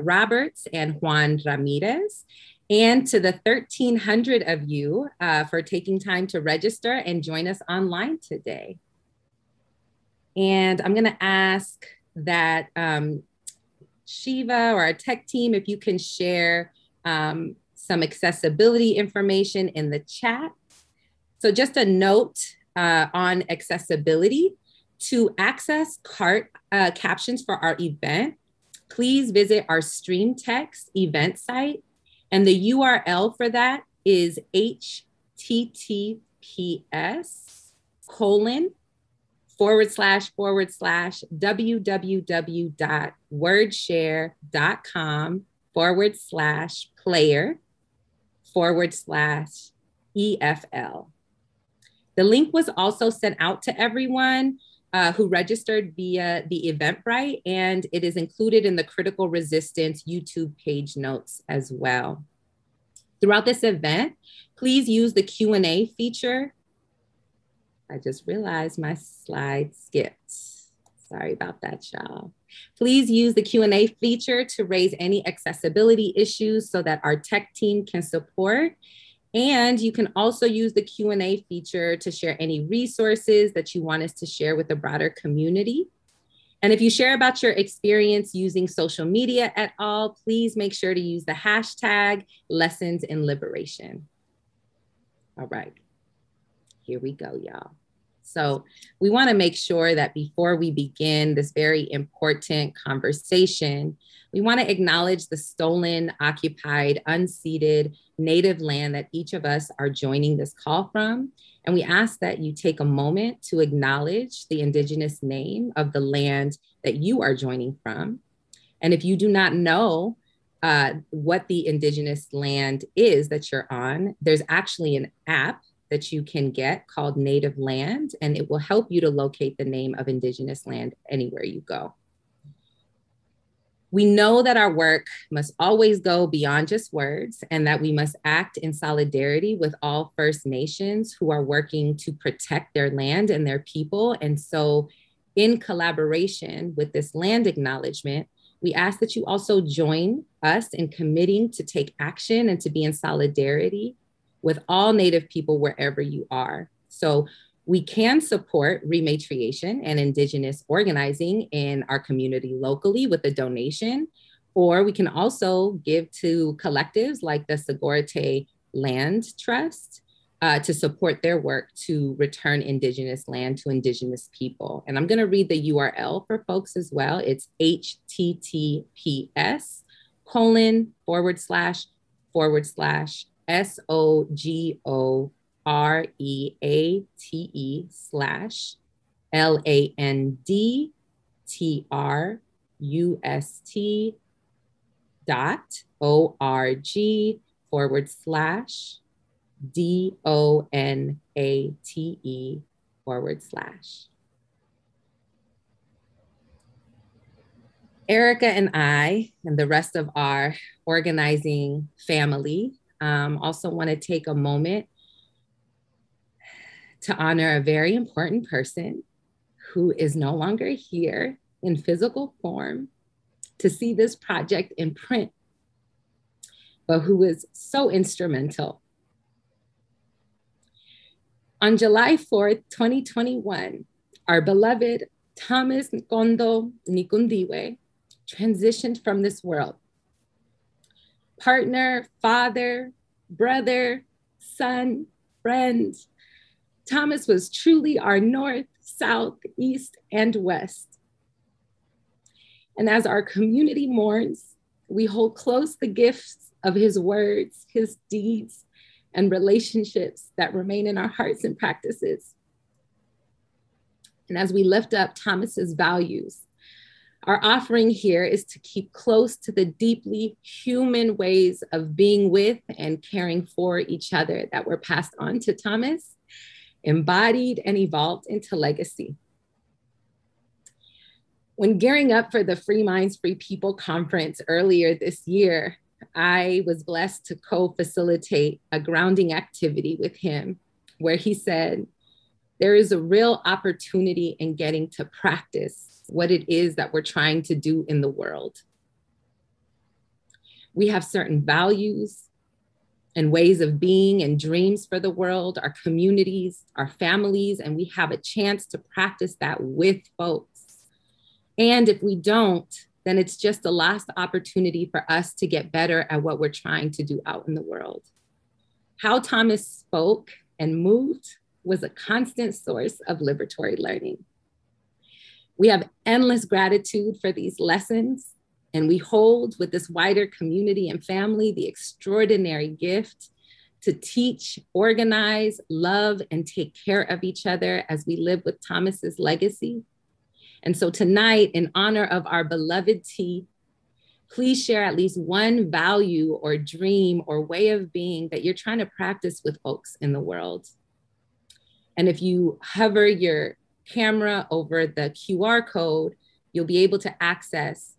Roberts and Juan Ramirez, and to the 1,300 of you uh, for taking time to register and join us online today. And I'm going to ask that um, Shiva or our tech team, if you can share um, some accessibility information in the chat. So, just a note uh, on accessibility to access cart uh, captions for our event, please visit our stream text event site. And the URL for that is https colon forward slash forward slash www.wordshare.com forward slash player forward slash EFL. The link was also sent out to everyone uh, who registered via the Eventbrite, and it is included in the Critical Resistance YouTube page notes as well. Throughout this event, please use the Q&A feature. I just realized my slide skipped. Sorry about that, y'all. Please use the Q&A feature to raise any accessibility issues so that our tech team can support and you can also use the Q&A feature to share any resources that you want us to share with the broader community. And if you share about your experience using social media at all, please make sure to use the hashtag lessons in liberation. All right, here we go, y'all. So we wanna make sure that before we begin this very important conversation, we wanna acknowledge the stolen, occupied, unceded, native land that each of us are joining this call from. And we ask that you take a moment to acknowledge the Indigenous name of the land that you are joining from. And if you do not know uh, what the Indigenous land is that you're on, there's actually an app that you can get called Native Land, and it will help you to locate the name of Indigenous land anywhere you go. We know that our work must always go beyond just words and that we must act in solidarity with all First Nations who are working to protect their land and their people. And so, in collaboration with this land acknowledgement, we ask that you also join us in committing to take action and to be in solidarity with all Native people wherever you are. So, we can support rematriation and Indigenous organizing in our community locally with a donation, or we can also give to collectives like the Sogorea Land Trust uh, to support their work to return Indigenous land to Indigenous people. And I'm going to read the URL for folks as well. It's https colon forward slash forward slash S O G O R E A T E slash L A N D T R U S T dot O R G forward slash D O N A T E forward slash. Erica and I, and the rest of our organizing family, um, also want to take a moment to honor a very important person who is no longer here in physical form to see this project in print, but who was so instrumental. On July 4th, 2021, our beloved Thomas Nkondo Nikundiwe transitioned from this world. Partner, father, brother, son, friend, Thomas was truly our north, south, east, and west. And as our community mourns, we hold close the gifts of his words, his deeds, and relationships that remain in our hearts and practices. And as we lift up Thomas's values, our offering here is to keep close to the deeply human ways of being with and caring for each other that were passed on to Thomas embodied and evolved into legacy. When gearing up for the Free Minds, Free People conference earlier this year, I was blessed to co facilitate a grounding activity with him where he said, There is a real opportunity in getting to practice what it is that we're trying to do in the world. We have certain values and ways of being and dreams for the world, our communities, our families, and we have a chance to practice that with folks. And if we don't, then it's just the last opportunity for us to get better at what we're trying to do out in the world. How Thomas spoke and moved was a constant source of liberatory learning. We have endless gratitude for these lessons, and we hold with this wider community and family the extraordinary gift to teach, organize, love, and take care of each other as we live with Thomas's legacy. And so tonight, in honor of our beloved T, please share at least one value or dream or way of being that you're trying to practice with folks in the world. And if you hover your camera over the QR code, you'll be able to access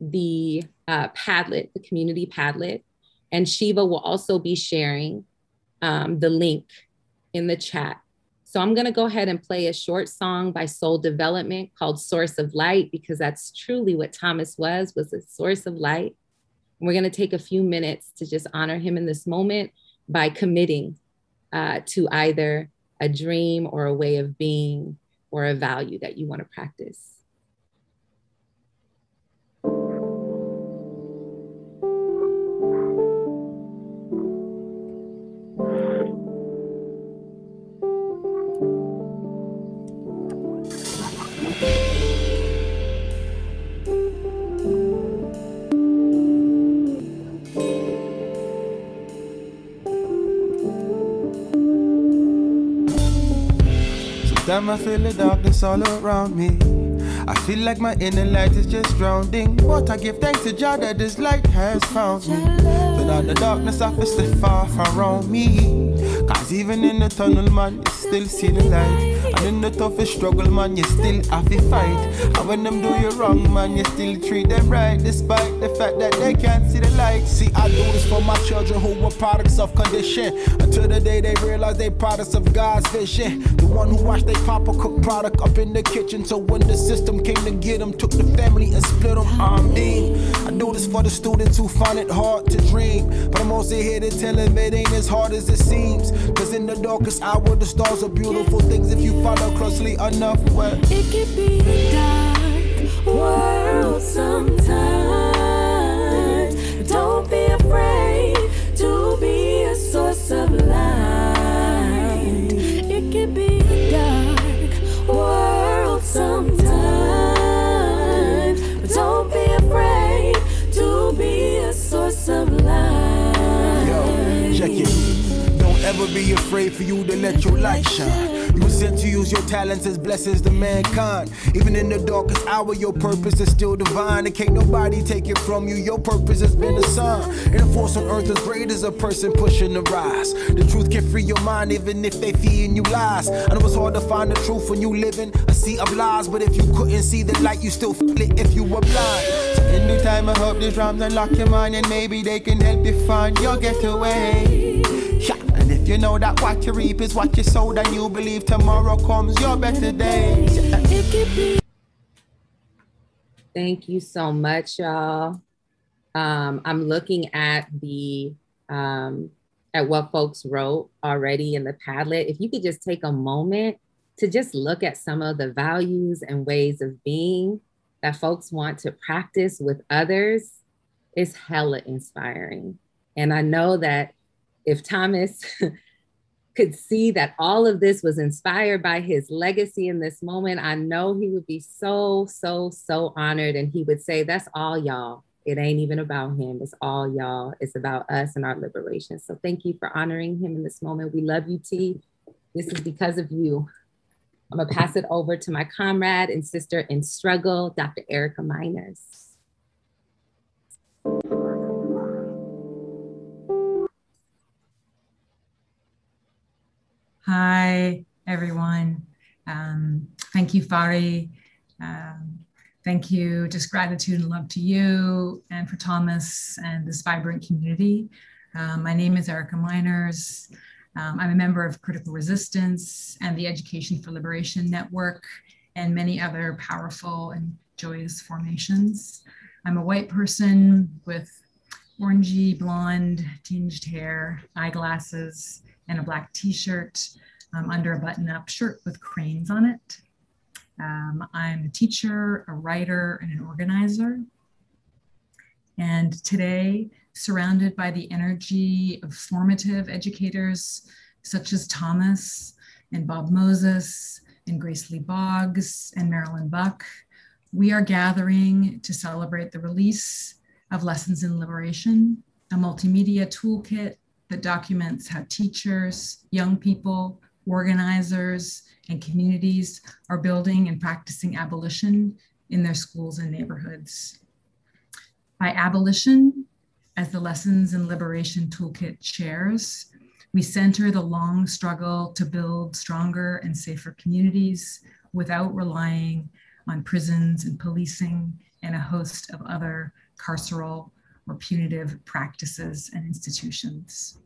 the uh, Padlet, the community Padlet. And Shiva will also be sharing um, the link in the chat. So I'm gonna go ahead and play a short song by Soul Development called Source of Light, because that's truly what Thomas was, was a source of light. And we're gonna take a few minutes to just honor him in this moment by committing uh, to either a dream or a way of being or a value that you want to practice. Time I feel the darkness all around me. I feel like my inner light is just drowning. But I give thanks to Jah that this light has found me. So now the darkness I feel stay far around me. Cause even in the tunnel, man, you still see the light. And in the toughest struggle, man, you still have to fight. And when them do you wrong, man, you still treat them right. Despite the fact that they can't see the light. See, I do this for my children who were products of condition. Until the day they realize they products of God's vision. The one who watched their papa cook product up in the kitchen. So when the system came to get them, took the family and split them. I mean, I do this for the students who find it hard to dream. But I'm also here to tell them it ain't as hard as it seems. Cause in the darkest hour, the stars are beautiful things if you follow closely enough. Well, it can be a dark world sometimes. Don't be afraid to be a source of light. It can be a dark world sometimes. But don't be afraid to be a source of light. Yo, check it. Don't ever be afraid for you to let your light shine. You were sent to use your talents as blessings to mankind. Even in the darkest hour, your purpose is still divine. And can't nobody take it from you. Your purpose has been assigned. And a force on earth as great as a person pushing the rise. The truth can free your mind even if they feeding you lies. I know it's hard to find the truth when you living a sea of lies. But if you couldn't see the light, you still feel it if you were blind. So in due time, I hope these rhymes unlock your mind and maybe they can help you find your getaway. And you know that what you reap is what you sow, then you believe tomorrow comes your better days. Thank you so much, y'all. Um, I'm looking at the um, at what folks wrote already in the Padlet. If you could just take a moment to just look at some of the values and ways of being that folks want to practice with others, it's hella inspiring. And I know that if Thomas could see that all of this was inspired by his legacy in this moment, I know he would be so, so, so honored. And he would say, That's all y'all. It ain't even about him. It's all y'all. It's about us and our liberation. So thank you for honoring him in this moment. We love you, T. This is because of you. I'm gonna pass it over to my comrade and sister in struggle, Dr. Erica Meiners. Hi, everyone. Um, thank you, Fari. Um, thank you. Just gratitude and love to you and for Thomas and this vibrant community. Um, my name is Erica Meiners. Um, I'm a member of Critical Resistance and the Education for Liberation Network and many other powerful and joyous formations. I'm a white person with orangey blonde tinged hair, eyeglasses, and a black t-shirt um, under a button-up shirt with cranes on it. Um, I'm a teacher, a writer, and an organizer. And today, surrounded by the energy of formative educators such as Thomas and Bob Moses and Grace Lee Boggs and Marilyn Buck, we are gathering to celebrate the release of Lessons in Liberation, a multimedia toolkit that documents how teachers, young people, organizers, and communities are building and practicing abolition in their schools and neighborhoods. By abolition, as the Lessons in Liberation Toolkit shares, we center the long struggle to build stronger and safer communities without relying on prisons and policing and a host of other carceral or punitive practices and institutions.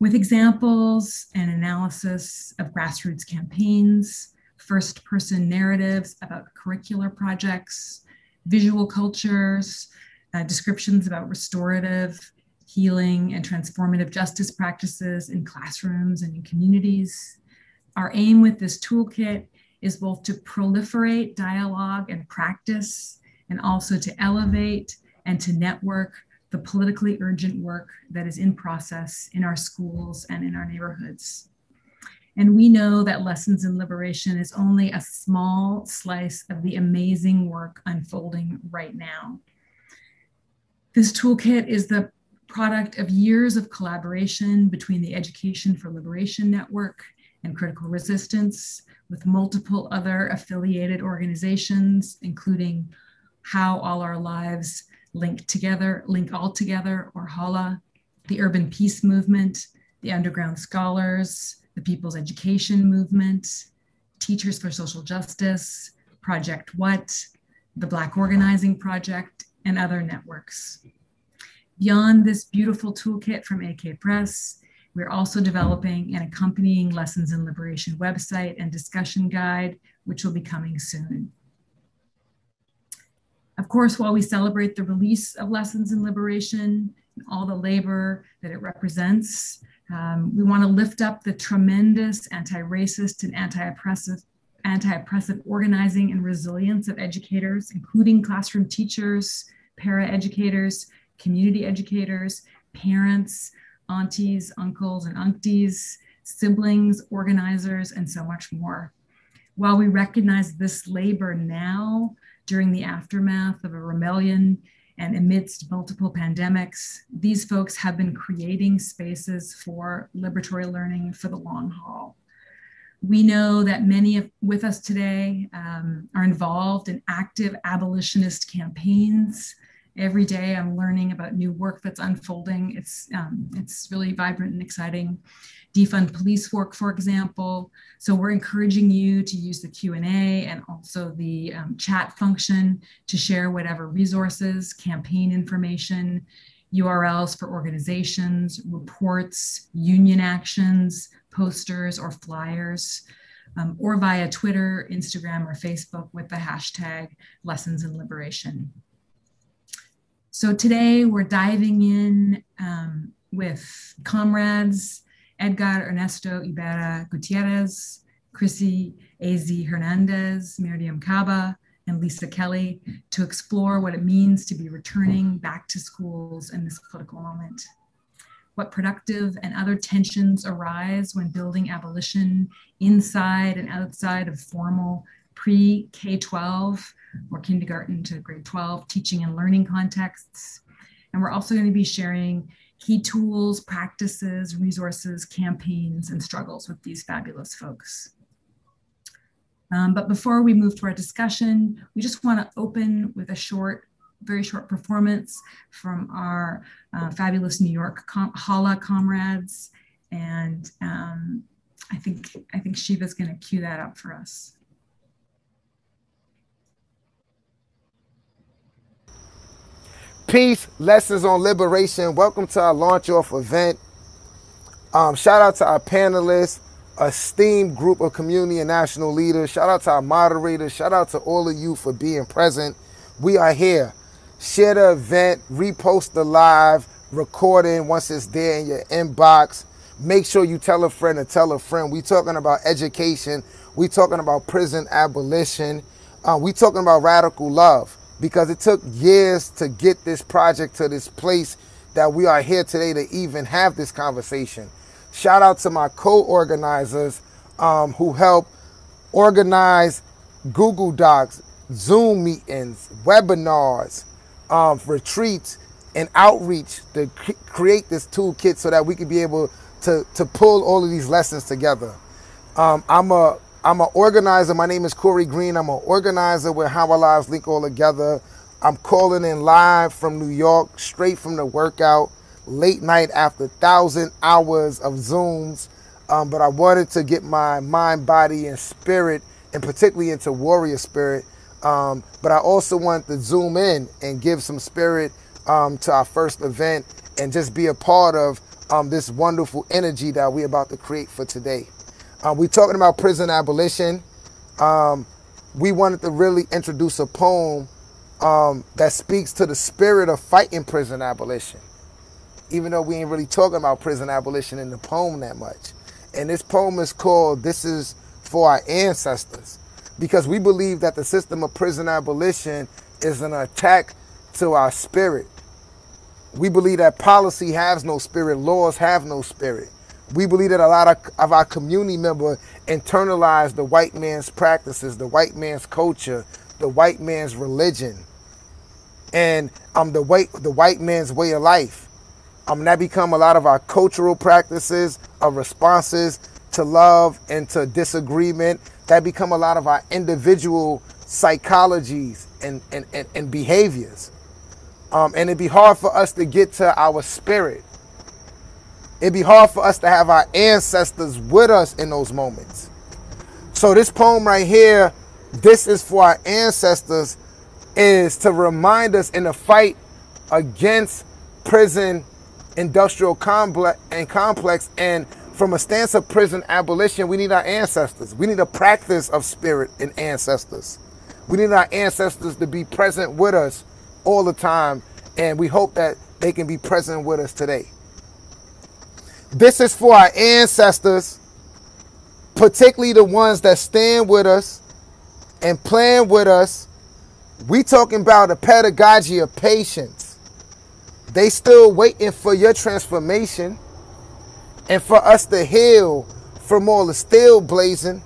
With examples and analysis of grassroots campaigns, first person narratives about curricular projects, visual cultures, uh, descriptions about restorative, healing, and transformative justice practices in classrooms and in communities. Our aim with this toolkit is both to proliferate dialogue and practice, and also to elevate and to network the politically urgent work that is in process in our schools and in our neighborhoods. And we know that Lessons in Liberation is only a small slice of the amazing work unfolding right now. This toolkit is the product of years of collaboration between the Education for Liberation Network and Critical Resistance, with multiple other affiliated organizations, including How All Our Lives Link Together, Link All Together, or HOLLA, the Urban Peace Movement, the Underground Scholars, the People's Education Movement, Teachers for Social Justice, Project What, the Black Organizing Project, and other networks. Beyond this beautiful toolkit from AK Press, we're also developing an accompanying Lessons in Liberation website and discussion guide, which will be coming soon. Of course, while we celebrate the release of Lessons in Liberation all the labor that it represents, um, we want to lift up the tremendous anti-racist and anti-oppressive anti-oppressive organizing and resilience of educators, including classroom teachers, para-educators, community educators, parents, aunties, uncles, and uncties, siblings, organizers, and so much more. While we recognize this labor now during the aftermath of a rebellion and amidst multiple pandemics, these folks have been creating spaces for liberatory learning for the long haul. We know that many of, with us today um, are involved in active abolitionist campaigns. Every day I'm learning about new work that's unfolding. It's, um, it's really vibrant and exciting defund police work, for example. So we're encouraging you to use the Q&A and also the um, chat function to share whatever resources, campaign information, URLs for organizations, reports, union actions, posters, or flyers, um, or via Twitter, Instagram, or Facebook with the hashtag Lessons in Liberation. So today we're diving in um, with comrades Edgar Ernesto Ibarra Gutierrez, Chrissy A.Z. Hernandez, Mariame Kaba, and Lisa Kelly to explore what it means to be returning back to schools in this political moment. What productive and other tensions arise when building abolition inside and outside of formal pre K 12 or kindergarten to grade 12 teaching and learning contexts. And we're also going to be sharing key tools, practices, resources, campaigns, and struggles with these fabulous folks. Um, but before we move to our discussion, we just want to open with a short, very short performance from our uh, fabulous New York com HOLLA comrades. And um, I think I think Shiva's going to cue that up for us. Peace, lessons on liberation. Welcome to our launch off event. Um, shout out to our panelists, esteemed group of community and national leaders. Shout out to our moderators. Shout out to all of you for being present. We are here share the event, repost the live recording once it's there in your inbox. Make sure you tell a friend to tell a friend. We talking about education. We talking about prison abolition. Uh, we talking about radical love because it took years to get this project to this place that we are here today to even have this conversation. Shout out to my co-organizers um, who help organize Google Docs, Zoom meetings, webinars, um, retreats, and outreach to create this toolkit so that we can be able to, to pull all of these lessons together. Um, I'm a I'm an organizer. My name is Corey Green. I'm an organizer with How Our Lives Link All Together. I'm calling in live from New York, straight from the workout, late night after thousand hours of Zooms. Um, but I wanted to get my mind, body, and spirit, and particularly into warrior spirit. Um, but I also want to zoom in and give some spirit um, to our first event and just be a part of um, this wonderful energy that we're about to create for today. Uh, we're talking about prison abolition. Um, we wanted to really introduce a poem um, that speaks to the spirit of fighting prison abolition, even though we ain't really talking about prison abolition in the poem that much. And this poem is called This is for Our Ancestors, because we believe that the system of prison abolition is an attack to our spirit. We believe that policy has no spirit, laws have no spirit. We believe that a lot of, of our community members internalize the white man's practices, the white man's culture, the white man's religion, and um, the white the white man's way of life. Um, that become a lot of our cultural practices, our responses to love and to disagreement. That become a lot of our individual psychologies and, and, and, and behaviors. Um, and it'd be hard for us to get to our spirit it'd be hard for us to have our ancestors with us in those moments. So this poem right here, this is for our ancestors, is to remind us in the fight against prison industrial complex and complex and from a stance of prison abolition, we need our ancestors. We need a practice of spirit and ancestors. We need our ancestors to be present with us all the time, and we hope that they can be present with us today. This is for our ancestors, particularly the ones that stand with us and plan with us. We talking about a pedagogy of patience. They still waiting for your transformation and for us to heal from all the steel blazing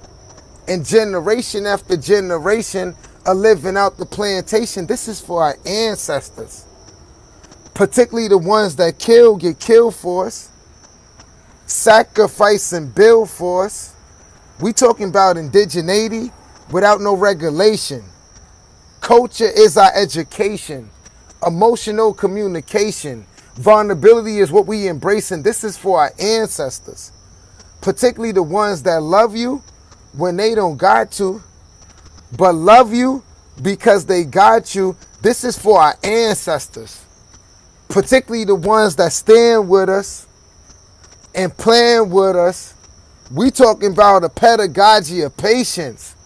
and generation after generation of living out the plantation. This is for our ancestors, particularly the ones that kill, get killed for us sacrifice and build for us. We talking about indigeneity without no regulation. Culture is our education. Emotional communication. Vulnerability is what we embrace, and this is for our ancestors. Particularly the ones that love you when they don't got to, but love you because they got you. This is for our ancestors. Particularly the ones that stand with us and playing with us. We talking about a pedagogy of patience.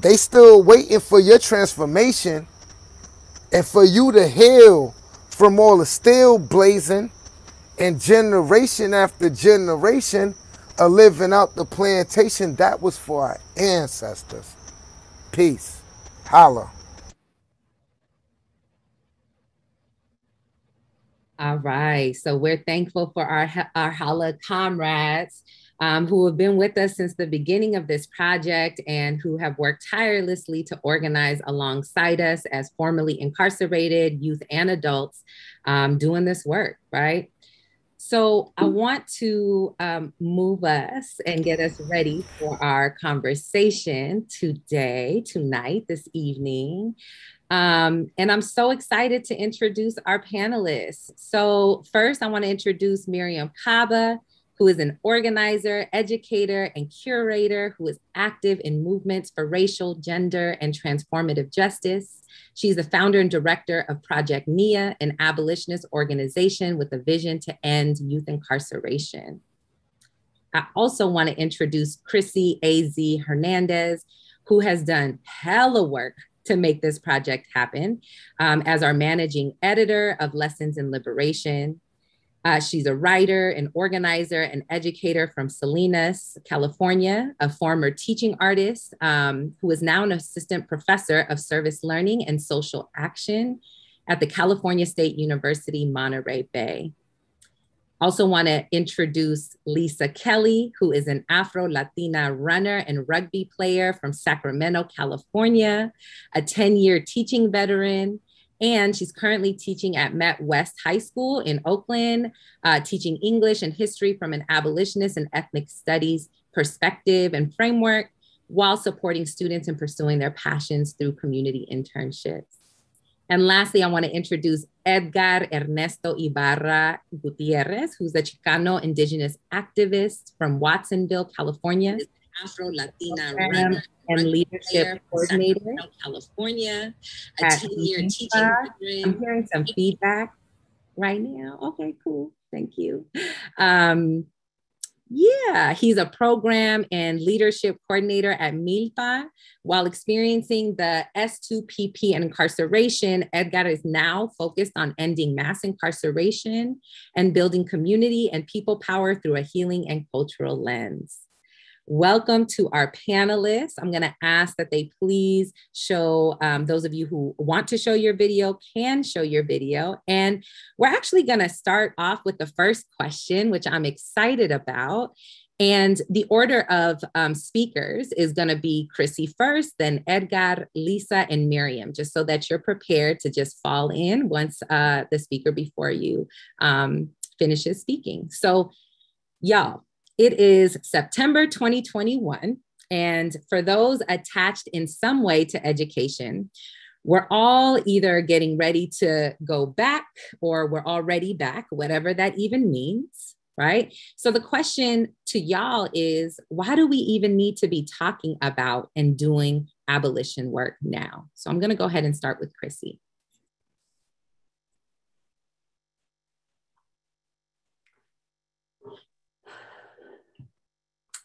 They still waiting for your transformation and for you to heal from all the steel blazing and generation after generation of living out the plantation that was for our ancestors. Peace. Holla. All right. So we're thankful for our, our HOLLA comrades um, who have been with us since the beginning of this project and who have worked tirelessly to organize alongside us as formerly incarcerated youth and adults um, doing this work, right? So I want to um, move us and get us ready for our conversation today, tonight, this evening. Um, and I'm so excited to introduce our panelists. So, first, I want to introduce Mariame Kaba, who is an organizer, educator, and curator who is active in movements for racial, gender, and transformative justice. She's the founder and director of Project NIA, an abolitionist organization with a vision to end youth incarceration. I also want to introduce Chrissy A.Z. Hernandez, who has done hella work to make this project happen um, as our managing editor of Lessons in Liberation. Uh, she's a writer, an organizer, an educator from Salinas, California, a former teaching artist um, who is now an assistant professor of service learning and social action at the California State University, Monterey Bay. Also, want to introduce Lisa Kelly, who is an Afro Latina runner and rugby player from Sacramento, California, a 10 year teaching veteran. And she's currently teaching at Met West High School in Oakland, uh, teaching English and history from an abolitionist and ethnic studies perspective and framework while supporting students in pursuing their passions through community internships. And lastly, I want to introduce Edgar Ernesto Ibarra Gutierrez, who's a Chicano indigenous activist from Watsonville, California. Afro Latina runner and leadership coordinator, California, a 10 year teaching I'm hearing some feedback right now. Okay, cool. Thank you. Um, yeah, he's a program and leadership coordinator at Milpa. While experiencing the S2PP and incarceration, Edgar is now focused on ending mass incarceration and building community and people power through a healing and cultural lens. Welcome to our panelists. I'm going to ask that they please show, um, those of you who want to show your video can show your video. And we're actually going to start off with the first question, which I'm excited about. And the order of um, speakers is going to be Chrissy first, then Edgar, Lisa, and Mariame, just so that you're prepared to just fall in once uh, the speaker before you um, finishes speaking. So, y'all, it is September 2021. And for those attached in some way to education, we're all either getting ready to go back or we're already back, whatever that even means, right? So the question to y'all is why do we even need to be talking about and doing abolition work now? So I'm going to go ahead and start with Chrissy.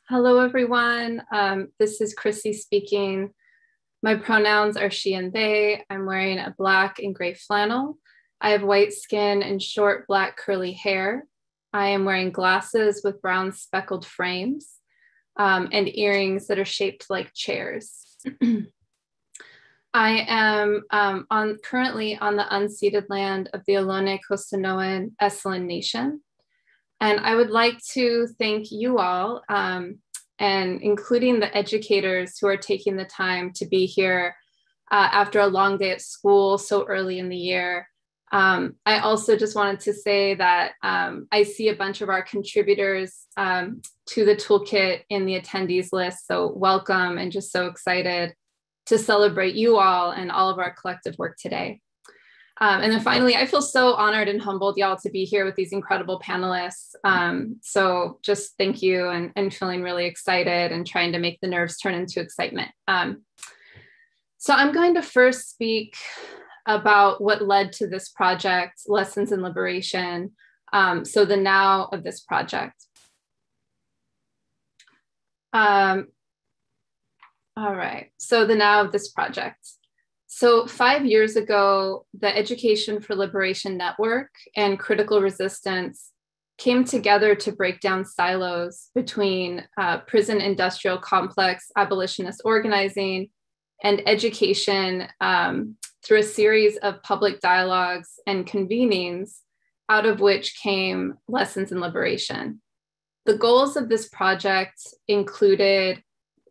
Hello, everyone. Um, this is Chrissy speaking. My pronouns are she and they. I'm wearing a black and gray flannel. I have white skin and short black curly hair. I am wearing glasses with brown speckled frames um, and earrings that are shaped like chairs. I am um, on currently on the unceded land of the Ohlone Costanoan Esselen Nation. And I would like to thank you all, um, and including the educators who are taking the time to be here uh, after a long day at school so early in the year. Um, I also just wanted to say that um, I see a bunch of our contributors um, to the toolkit in the attendees list. So, welcome and just so excited to celebrate you all and all of our collective work today. Um, and then finally, I feel so honored and humbled, y'all, to be here with these incredible panelists. Um, so just thank you and, and feeling really excited and trying to make the nerves turn into excitement. Um, so I'm going to first speak about what led to this project, Lessons in Liberation. Um, so the now of this project. Um, all right, so the now of this project. So, five years ago, the Education for Liberation Network and Critical Resistance came together to break down silos between uh, prison industrial complex abolitionist organizing and education um, through a series of public dialogues and convenings, out of which came Lessons in Liberation. The goals of this project included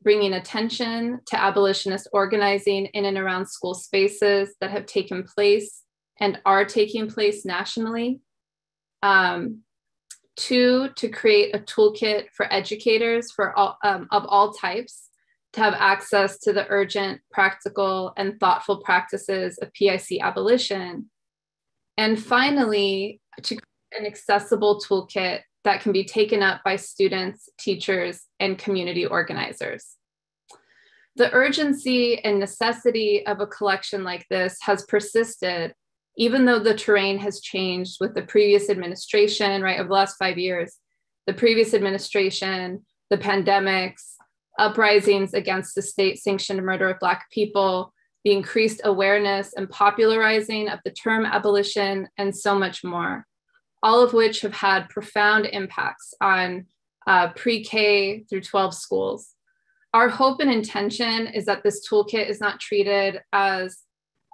bringing attention to abolitionist organizing in and around school spaces that have taken place and are taking place nationally. Um, two, to create a toolkit for educators for all, um, of all types to have access to the urgent, practical, and thoughtful practices of PIC abolition. And finally, to create an accessible toolkit that can be taken up by students, teachers, and community organizers. The urgency and necessity of a collection like this has persisted, even though the terrain has changed with the previous administration, right, over the last five years. The previous administration, the pandemics, uprisings against the state sanctioned murder of Black people, the increased awareness and popularizing of the term abolition, and so much more, all of which have had profound impacts on uh, pre K through 12 schools. Our hope and intention is that this toolkit is not treated as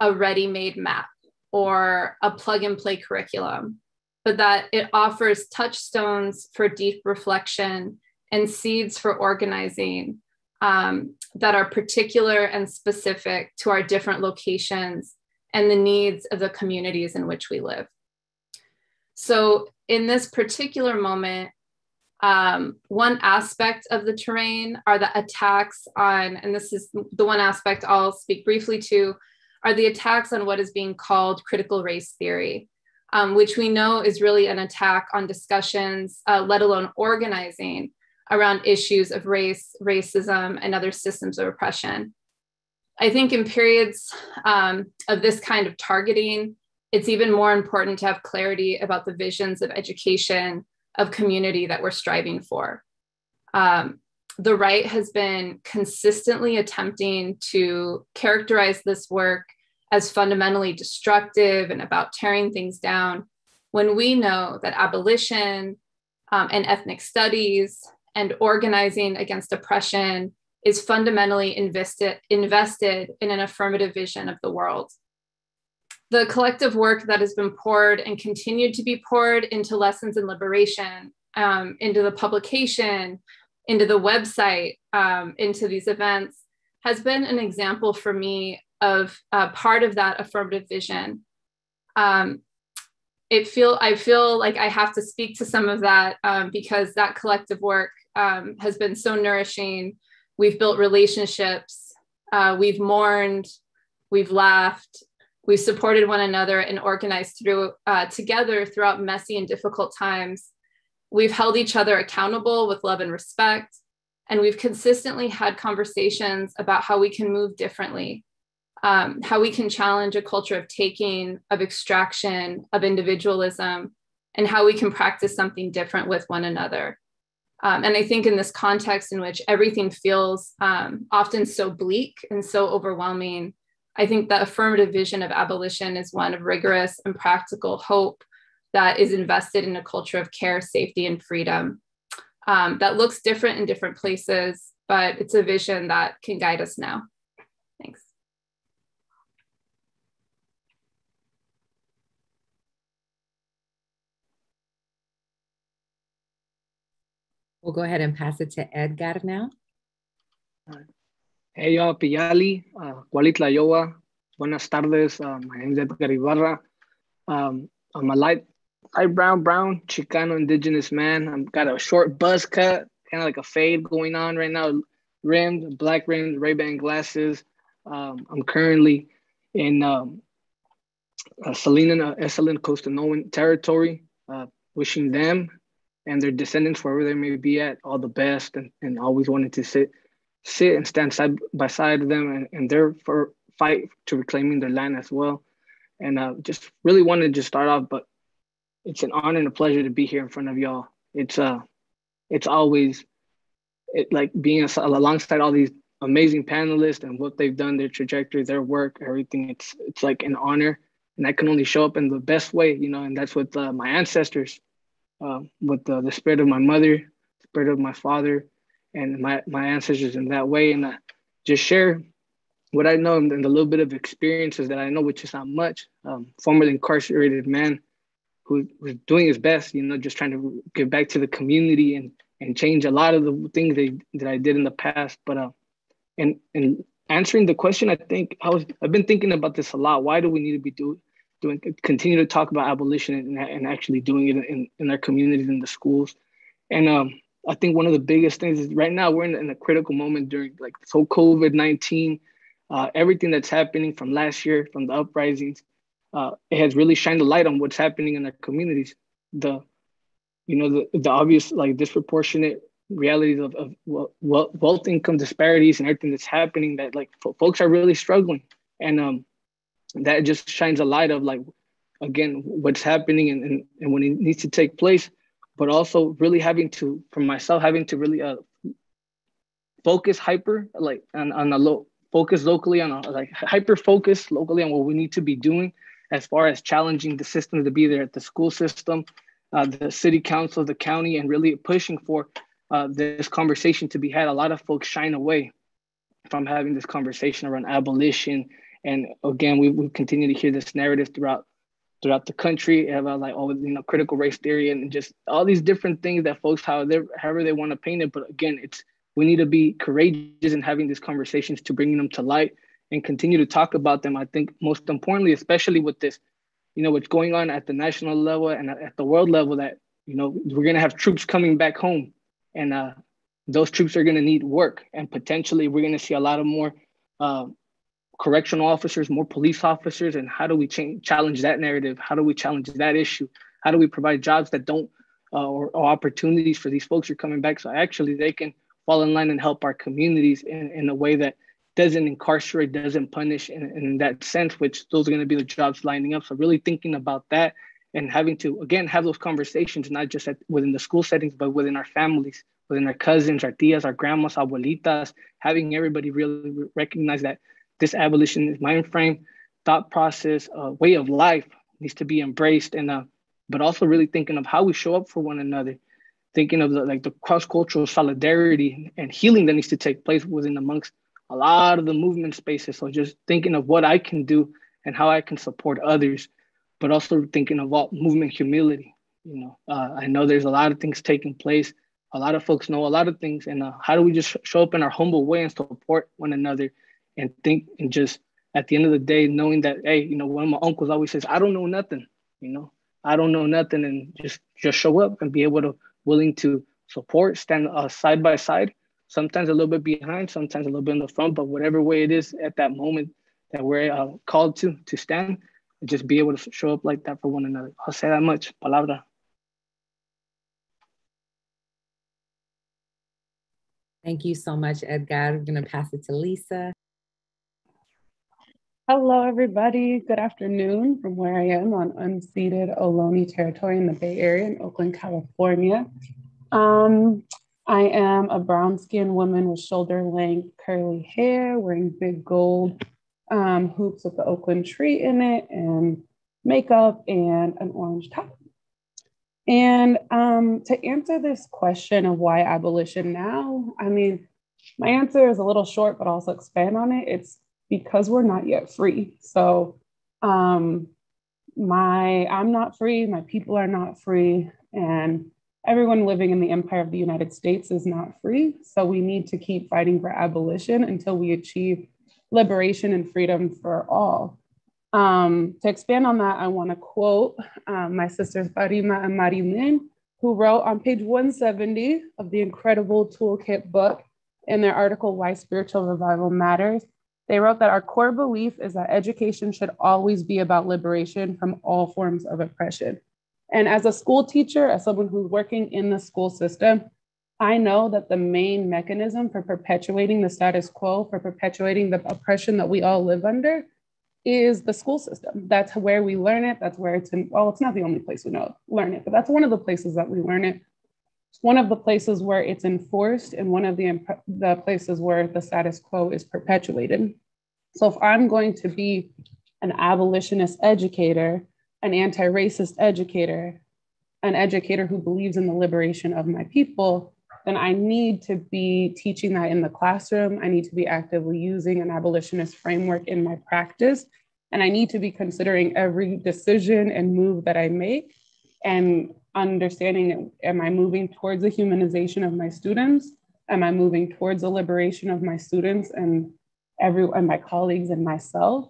a ready made map or a plug and play curriculum, but that it offers touchstones for deep reflection and seeds for organizing um, that are particular and specific to our different locations and the needs of the communities in which we live. So, in this particular moment, um, one aspect of the terrain are the attacks on, and this is the one aspect I'll speak briefly to, are the attacks on what is being called critical race theory, um, which we know is really an attack on discussions, uh, let alone organizing around issues of race, racism, and other systems of oppression. I think in periods um, of this kind of targeting, it's even more important to have clarity about the visions of education, of community that we're striving for. Um, the right has been consistently attempting to characterize this work as fundamentally destructive and about tearing things down when we know that abolition um, and ethnic studies and organizing against oppression is fundamentally invested, invested in an affirmative vision of the world. The collective work that has been poured and continued to be poured into Lessons in Liberation, um, into the publication, into the website, um, into these events, has been an example for me of uh, part of that affirmative vision. Um, it feel I feel like I have to speak to some of that um, because that collective work um, has been so nourishing. We've built relationships, uh, we've mourned, we've laughed, we've supported one another and organized through uh, together throughout messy and difficult times. We've held each other accountable with love and respect, and we've consistently had conversations about how we can move differently, um, how we can challenge a culture of taking, of extraction, of individualism, and how we can practice something different with one another. Um, and I think in this context in which everything feels um, often so bleak and so overwhelming, I think the affirmative vision of abolition is one of rigorous and practical hope that is invested in a culture of care, safety, and freedom um, that looks different in different places, but it's a vision that can guide us now. Thanks. We'll go ahead and pass it to Edgar now. Hey, y'all, Piyali, uh, Kualitla Yoa. Buenas tardes. Uh, my name is Edgar Ibarra. Um, I'm a light, light brown, brown Chicano indigenous man. I've got a short buzz cut, kind of like a fade going on right now, rimmed, black rimmed, Ray-Ban glasses. Um, I'm currently in um, uh, Salina, Esselen, Costanoan territory, uh, wishing them and their descendants, wherever they may be at, all the best, and, and always wanted to sit sit and stand side by side of them and, and their for fight to reclaiming their land as well. And uh, just really wanted to just start off, but it's an honor and a pleasure to be here in front of y'all. It's uh, it's always it like being alongside all these amazing panelists and what they've done, their trajectory, their work, everything. It's it's like an honor, and I can only show up in the best way, you know. And that's with uh, my ancestors uh, with the spirit of my mother, spirit of my father, and my, my ancestors in that way. And uh, just share what I know and the little bit of experiences that I know, which is not much. Um, formerly incarcerated man who was doing his best, you know, just trying to give back to the community and and change a lot of the things that, that I did in the past. But uh, and and answering the question, I think I was I've been thinking about this a lot. Why do we need to be doing doing continue to talk about abolition and, and actually doing it in, in our communities in the schools and um, i think one of the biggest things is right now we're in, in a critical moment during like so covid-19 uh, everything that's happening from last year from the uprisings uh, it has really shined a light on what's happening in our communities. The you know the, the obvious like disproportionate realities of, of wealth, wealth income disparities and everything that's happening that like folks are really struggling. And um that just shines a light of like again what's happening and, and, and when it needs to take place but also really having to for myself having to really uh, focus hyper like on, on a low focus locally on a, like hyper focus locally on what we need to be doing as far as challenging the system to be there at the school system, uh, the city council, the county, and really pushing for uh, this conversation to be had. A lot of folks shine away from having this conversation around abolition. And again, we, we continue to hear this narrative throughout throughout the country about like all you know critical race theory and just all these different things that folks how they however they want to paint it. But again, it's we need to be courageous in having these conversations to bringing them to light and continue to talk about them. I think most importantly, especially with this, you know, what's going on at the national level and at the world level, that you know we're gonna have troops coming back home, and uh, those troops are gonna need work, and potentially we're gonna see a lot of more. Uh, correctional officers, more police officers, and how do we change, challenge that narrative? How do we challenge that issue? How do we provide jobs that don't uh, or, or, opportunities for these folks who are coming back so actually they can fall in line and help our communities in, in a way that doesn't incarcerate, doesn't punish in, in that sense, which those are going to be the jobs lining up. So really thinking about that and having to again have those conversations, not just at, within the school settings, but within our families, within our cousins, our tias, our grandmas, abuelitas, having everybody really recognize that this abolitionist mind frame, thought process, uh, way of life needs to be embraced, and uh, but also really thinking of how we show up for one another, thinking of the, like the cross cultural solidarity and healing that needs to take place within amongst a lot of the movement spaces. So just thinking of what I can do and how I can support others, but also thinking of all movement humility. You know, uh, I know there's a lot of things taking place. A lot of folks know a lot of things, and uh, how do we just show up in our humble way and support one another, and think and just at the end of the day, knowing that hey, you know, one of my uncles always says, "I don't know nothing," you know, I don't know nothing, and just just show up and be able to willing to support, stand uh, side by side, sometimes a little bit behind, sometimes a little bit in the front, but whatever way it is at that moment that we're uh, called to to stand, just be able to show up like that for one another. I'll say that much. Palabra. Thank you so much, Edgar. I'm going to pass it to Lisa. Hello, everybody. Good afternoon from where I am on unceded Ohlone territory in the Bay Area in Oakland, California. Um, I am a brown skinned woman with shoulder length curly hair, wearing big gold um, hoops with the Oakland tree in it, and makeup and an orange top. And um, to answer this question of why abolition now, I mean, my answer is a little short, but also expand on it. It's because we're not yet free. So um, my I'm not free, my people are not free, and everyone living in the empire of the United States is not free. So we need to keep fighting for abolition until we achieve liberation and freedom for all. Um, to expand on that, I want to quote um, my sisters Farima and Marilyn, who wrote on page 170 of the incredible toolkit book in their article, Why Spiritual Revival Matters. They wrote that our core belief is that education should always be about liberation from all forms of oppression. And as a school teacher, as someone who's working in the school system, I know that the main mechanism for perpetuating the status quo, for perpetuating the oppression that we all live under, is the school system. That's where we learn it. That's where it's in, well, it's not the only place we know learn it, but that's one of the places that we learn it. One of the places where it's enforced and one of the, the places where the status quo is perpetuated. So if I'm going to be an abolitionist educator, an anti racist educator, an educator who believes in the liberation of my people, then I need to be teaching that in the classroom. I need to be actively using an abolitionist framework in my practice. And I need to be considering every decision and move that I make and understanding am I moving towards the humanization of my students? Am I moving towards the liberation of my students and every and my colleagues and myself?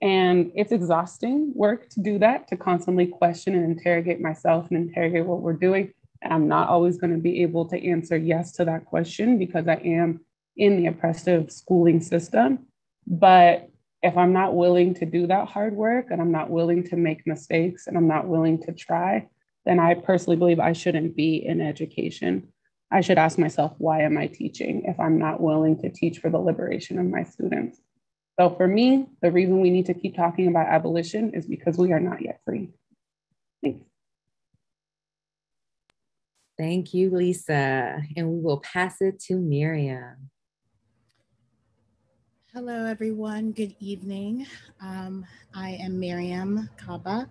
And it's exhausting work to do that, to constantly question and interrogate myself and interrogate what we're doing. And I'm not always going to be able to answer yes to that question because I am in the oppressive schooling system. But if I'm not willing to do that hard work and I'm not willing to make mistakes and I'm not willing to try, then I personally believe I shouldn't be in education. I should ask myself, why am I teaching if I'm not willing to teach for the liberation of my students? So for me, the reason we need to keep talking about abolition is because we are not yet free. Thanks. Thank you, Lisa. And we will pass it to Mariame. Hello, everyone. Good evening. Um, I am Mariame Kaba,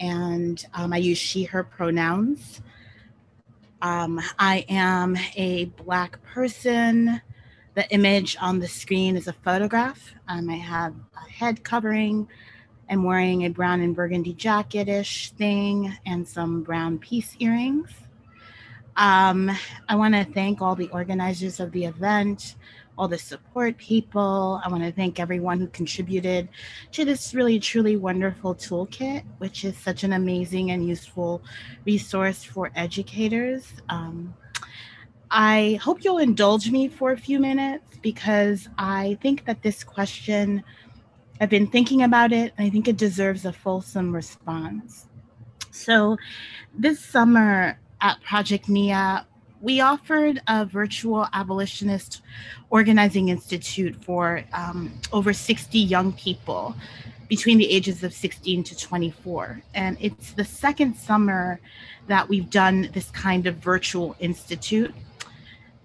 and um, I use she, her pronouns. Um, I am a Black person. The image on the screen is a photograph. Um, I have a head covering. I'm wearing a brown and burgundy jacket-ish thing and some brown piece earrings. Um, I want to thank all the organizers of the event, all the support people. I want to thank everyone who contributed to this really, truly wonderful toolkit, which is such an amazing and useful resource for educators. Um, I hope you'll indulge me for a few minutes because I think that this question, I've been thinking about it, and I think it deserves a fulsome response. So, this summer at Project NIA, we offered a virtual abolitionist organizing institute for um, over 60 young people between the ages of 16 to 24. And it's the second summer that we've done this kind of virtual institute.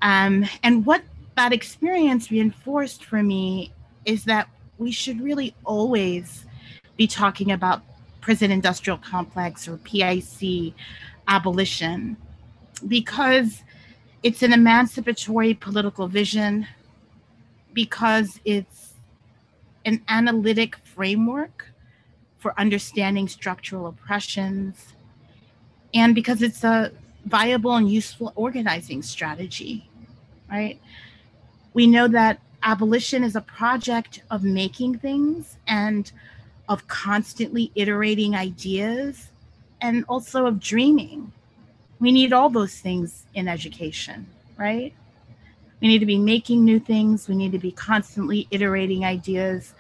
Um, and what that experience reinforced for me is that we should really always be talking about prison industrial complex or PIC abolition because it's an emancipatory political vision, because it's an analytic framework for understanding structural oppressions, and because it's a viable and useful organizing strategy, right? We know that abolition is a project of making things and of constantly iterating ideas and also of dreaming we need all those things in education, right? We need to be making new things. We need to be constantly iterating ideas.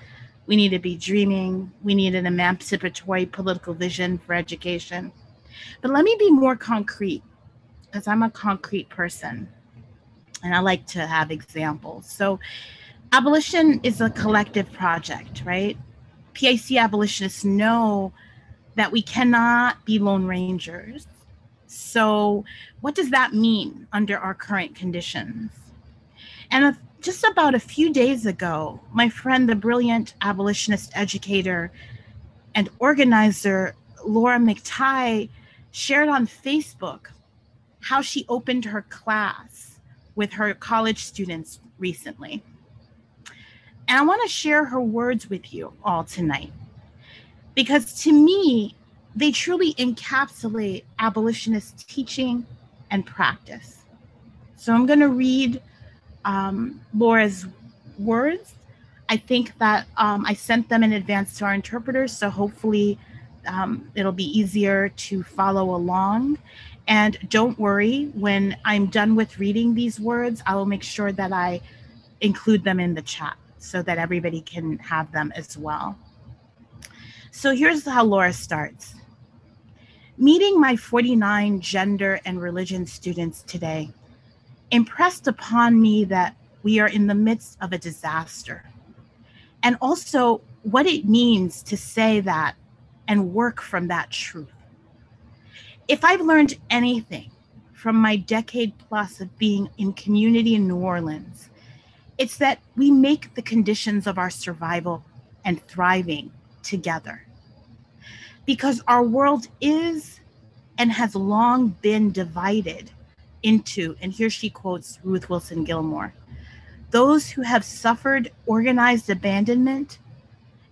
We need to be dreaming. We need an emancipatory political vision for education. But let me be more concrete because I'm a concrete person and I like to have examples. So, abolition is a collective project, right? PIC abolitionists know that we cannot be lone rangers so, what does that mean under our current conditions? And just about a few days ago, my friend, the brilliant abolitionist educator and organizer Laura McTighe, shared on Facebook how she opened her class with her college students recently. And I want to share her words with you all tonight. Because to me, they truly encapsulate abolitionist teaching and practice. So I'm going to read um, Laura's words. I think that um, I sent them in advance to our interpreters, so hopefully um, it'll be easier to follow along. And don't worry, when I'm done with reading these words, I will make sure that I include them in the chat so that everybody can have them as well. So here's how Laura starts. Meeting my 49 gender and religion students today impressed upon me that we are in the midst of a disaster. And also what it means to say that and work from that truth. If I've learned anything from my decade plus of being in community in New Orleans, it's that we make the conditions of our survival and thriving together because our world is and has long been divided into, and here she quotes Ruth Wilson Gilmore those who have suffered organized abandonment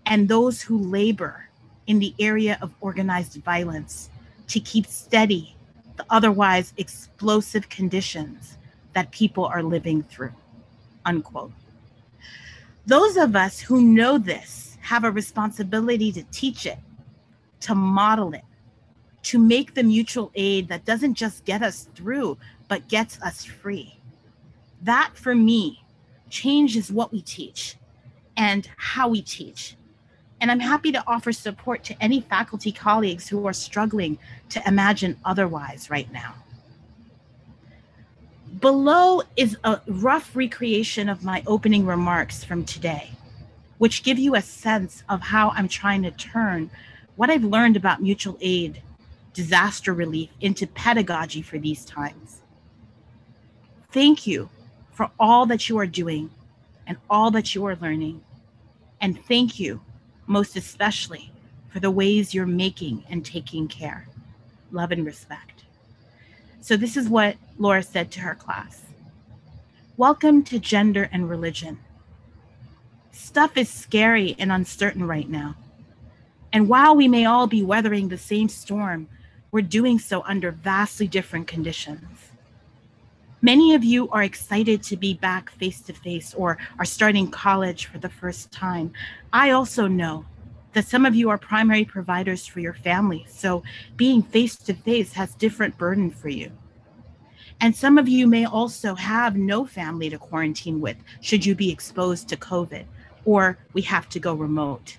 and those who labor in the area of organized violence to keep steady the otherwise explosive conditions that people are living through. Unquote. Those of us who know this have a responsibility to teach it to model it, to make the mutual aid that doesn't just get us through, but gets us free. That for me changes what we teach and how we teach. And I'm happy to offer support to any faculty colleagues who are struggling to imagine otherwise right now. Below is a rough recreation of my opening remarks from today, which give you a sense of how I'm trying to turn what I've learned about mutual aid, disaster relief into pedagogy for these times. Thank you for all that you are doing and all that you are learning. And thank you, most especially, for the ways you're making and taking care. Love and respect. So, this is what Laura said to her class Welcome to Gender and Religion. Stuff is scary and uncertain right now. And while we may all be weathering the same storm, we're doing so under vastly different conditions. Many of you are excited to be back face to face or are starting college for the first time. I also know that some of you are primary providers for your family, so being face to face has different burden for you. And some of you may also have no family to quarantine with should you be exposed to COVID or we have to go remote.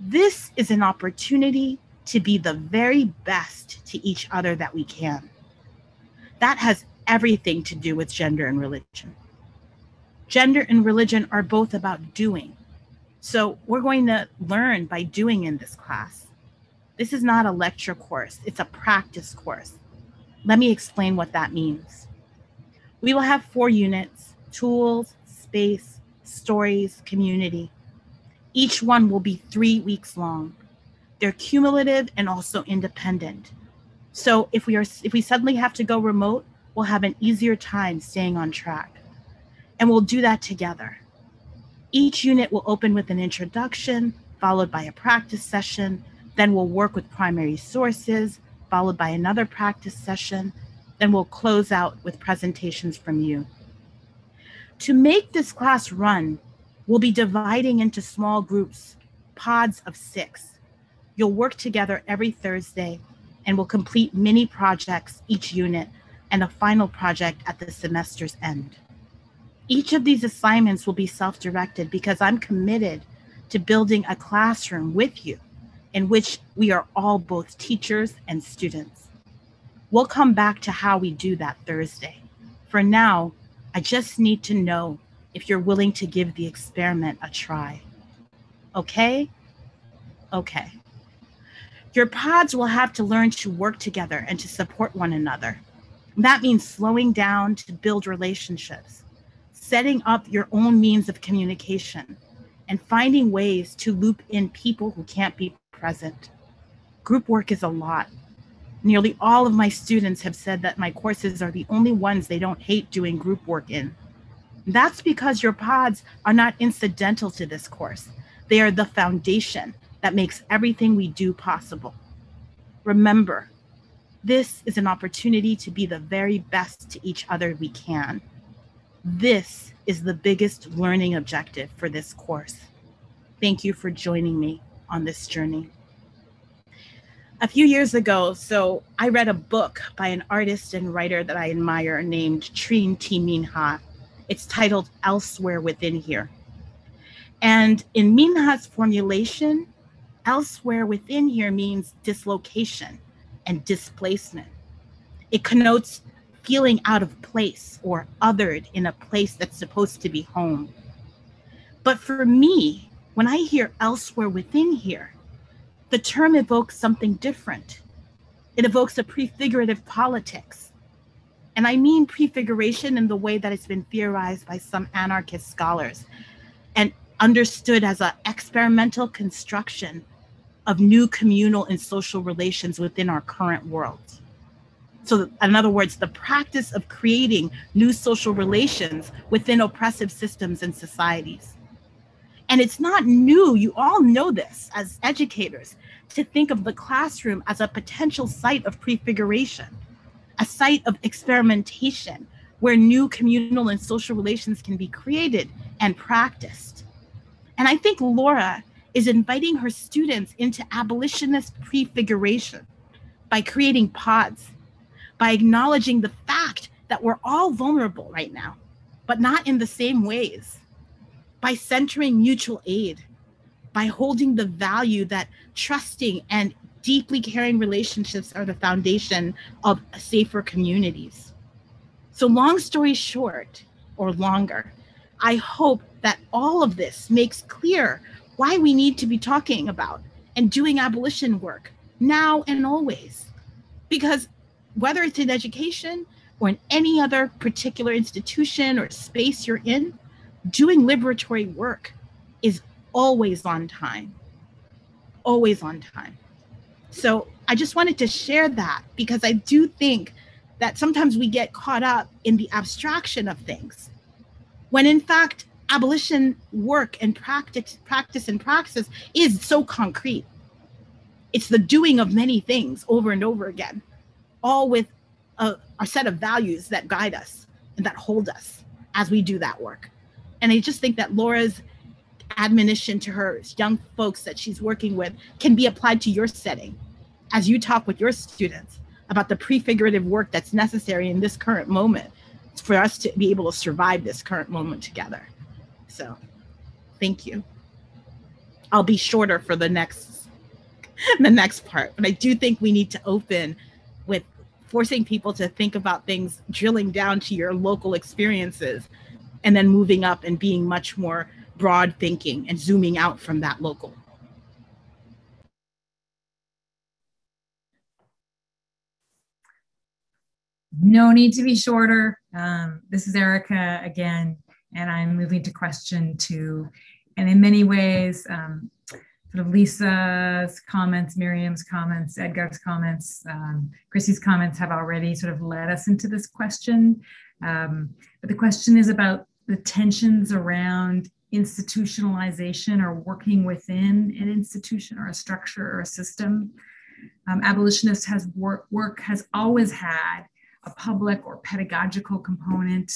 This is an opportunity to be the very best to each other that we can. That has everything to do with gender and religion. Gender and religion are both about doing. So we're going to learn by doing in this class. This is not a lecture course, it's a practice course. Let me explain what that means. We will have four units tools, space, stories, community. Each one will be three weeks long. They're cumulative and also independent. So if we are if we suddenly have to go remote, we'll have an easier time staying on track. And we'll do that together. Each unit will open with an introduction, followed by a practice session. Then we'll work with primary sources, followed by another practice session. Then we'll close out with presentations from you. To make this class run, we'll be dividing into small groups, pods of six. You'll work together every Thursday and will complete mini projects each unit and a final project at the semester's end. Each of these assignments will be self directed because I'm committed to building a classroom with you in which we are all both teachers and students. We'll come back to how we do that Thursday. For now, I just need to know if you're willing to give the experiment a try. Okay? Okay. Your pods will have to learn to work together and to support one another. That means slowing down to build relationships, setting up your own means of communication, and finding ways to loop in people who can't be present. Group work is a lot. Nearly all of my students have said that my courses are the only ones they don't hate doing group work in. That's because your pods are not incidental to this course. They are the foundation that makes everything we do possible. Remember, this is an opportunity to be the very best to each other we can. This is the biggest learning objective for this course. Thank you for joining me on this journey. A few years ago, so I read a book by an artist and writer that I admire named Trinh T. It's titled Elsewhere Within Here. And in Minh-ha's formulation, elsewhere within here means dislocation and displacement. It connotes feeling out of place or othered in a place that's supposed to be home. But for me, when I hear elsewhere within here, the term evokes something different. It evokes a prefigurative politics. And I mean prefiguration in the way that it's been theorized by some anarchist scholars and understood as an experimental construction of new communal and social relations within our current world. So, in other words, the practice of creating new social relations within oppressive systems and societies. And it's not new, you all know this as educators, to think of the classroom as a potential site of prefiguration, a site of experimentation where new communal and social relations can be created and practiced. And I think Laura is inviting her students into abolitionist prefiguration by creating pods, by acknowledging the fact that we're all vulnerable right now, but not in the same ways, by centering mutual aid, by holding the value that trusting and deeply caring relationships are the foundation of safer communities. So, long story short, or longer, I hope that all of this makes clear why we need to be talking about and doing abolition work now and always. Because whether it's in education or in any other particular institution or space you're in, doing liberatory work is always on time, always on time. So I just wanted to share that because I do think that sometimes we get caught up in the abstraction of things when in fact abolition work and practice practice and praxis is so concrete. It's the doing of many things over and over again all with a, a set of values that guide us and that hold us as we do that work. And i just think that laura's admonition to her young folks that she's working with can be applied to your setting as you talk with your students about the prefigurative work that's necessary in this current moment for us to be able to survive this current moment together. So, thank you. I'll be shorter for the next the next part, but I do think we need to open with forcing people to think about things drilling down to your local experiences and then moving up and being much more broad thinking and zooming out from that local. No need to be shorter. Um, this is Erica again, and I'm moving to question two. And in many ways, um, sort of Lisa's comments, Mariame's comments, Edgar's comments, um, Chrissy's comments have already sort of led us into this question. Um, but the question is about the tensions around institutionalization or working within an institution or a structure or a system. Um, abolitionist has work, work has always had a public or pedagogical component.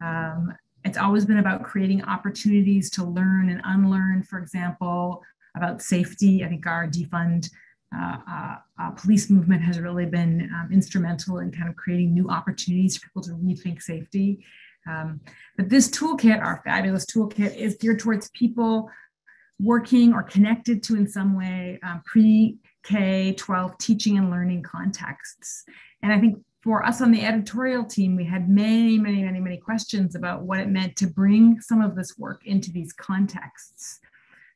Um, it's always been about creating opportunities to learn and unlearn, for example, about safety. I think our defund uh, uh, uh, police movement has really been um, instrumental in kind of creating new opportunities for people to rethink safety. Um, but this toolkit, our fabulous toolkit, is geared towards people working or connected to in some way um, pre K 12 teaching and learning contexts. And I think for us on the editorial team, we had many, many, many, many questions about what it meant to bring some of this work into these contexts.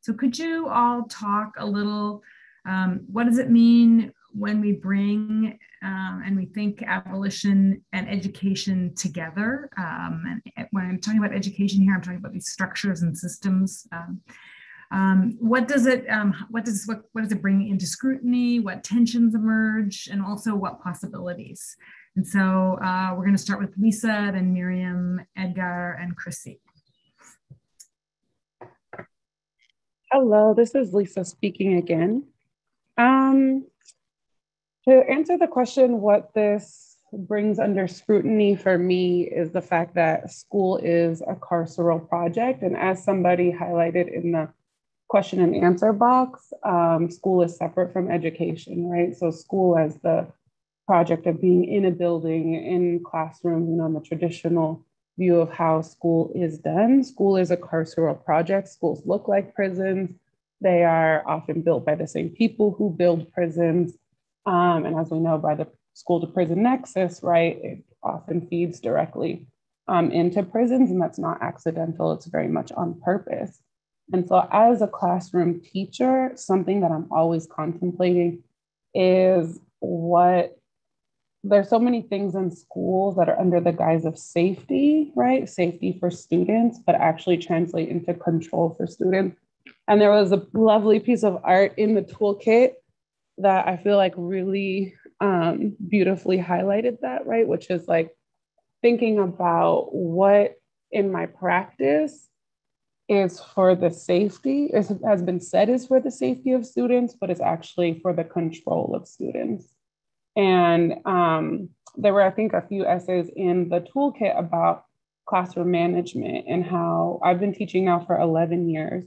So could you all talk a little, um, what does it mean when we bring um, and we think abolition and education together? Um, and when I'm talking about education here, I'm talking about these structures and systems. Um, what does it um, what does what, what does it bring into scrutiny what tensions emerge and also what possibilities and so uh, we're going to start with Lisa, then Mariame, Edgar, and Chrissy. Hello, this is Lisa speaking again. Um, to answer the question, what this brings under scrutiny for me is the fact that school is a carceral project. And as somebody highlighted in the question and answer box, um, school is separate from education, right? So school as the project of being in a building, in classrooms, you know, the traditional view of how school is done. School is a carceral project. Schools look like prisons. They are often built by the same people who build prisons. Um, and as we know by the school to prison nexus, right, it often feeds directly um, into prisons, and that's not accidental, it's very much on purpose. And so, as a classroom teacher, something that I'm always contemplating is what there's so many things in schools that are under the guise of safety, right? Safety for students, but actually translate into control for students. And there was a lovely piece of art in the toolkit that I feel like really um, beautifully highlighted that, right? Which is like thinking about what in my practice is for the safety, it has been said is for the safety of students, but it's actually for the control of students. And um, there were, I think, a few essays in the toolkit about classroom management and how I've been teaching now for 11 years.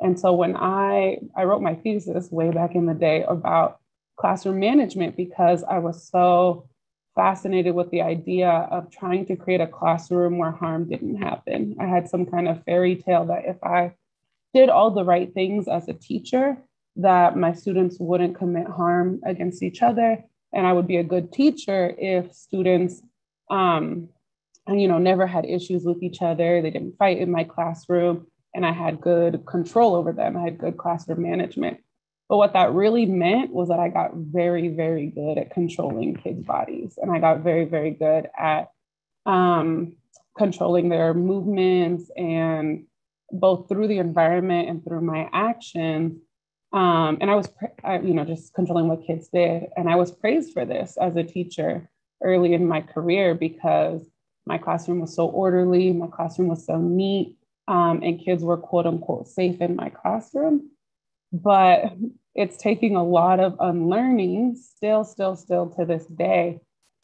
And so when I, I wrote my thesis way back in the day about classroom management because I was so fascinated with the idea of trying to create a classroom where harm didn't happen. I had some kind of fairy tale that if I did all the right things as a teacher, that my students wouldn't commit harm against each other and I would be a good teacher if students, um, you know, never had issues with each other. They didn't fight in my classroom, and I had good control over them. I had good classroom management. But what that really meant was that I got very, very good at controlling kids' bodies, and I got very, very good at um, controlling their movements and both through the environment and through my actions. Um, and I was, I, you know, just controlling what kids did. And I was praised for this as a teacher early in my career because my classroom was so orderly, my classroom was so neat, um, and kids were quote unquote safe in my classroom. But it's taking a lot of unlearning still, still, still to this day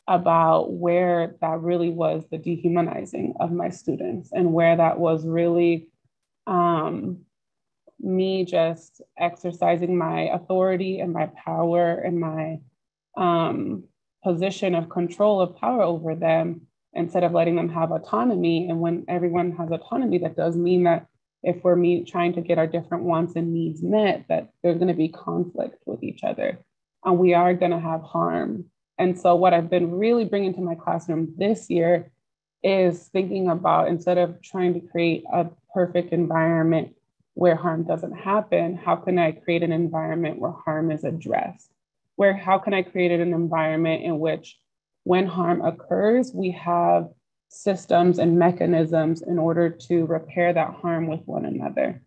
about where that really was the dehumanizing of my students and where that was really um, me just exercising my authority and my power and my um, position of control of power over them instead of letting them have autonomy. And when everyone has autonomy, that does mean that if we're meet, trying to get our different wants and needs met, that there's going to be conflict with each other and we are going to have harm. And so, what I've been really bringing to my classroom this year is thinking about instead of trying to create a perfect environment where harm doesn't happen, how can I create an environment where harm is addressed? Where how can I create an environment in which when harm occurs, we have systems and mechanisms in order to repair that harm with one another.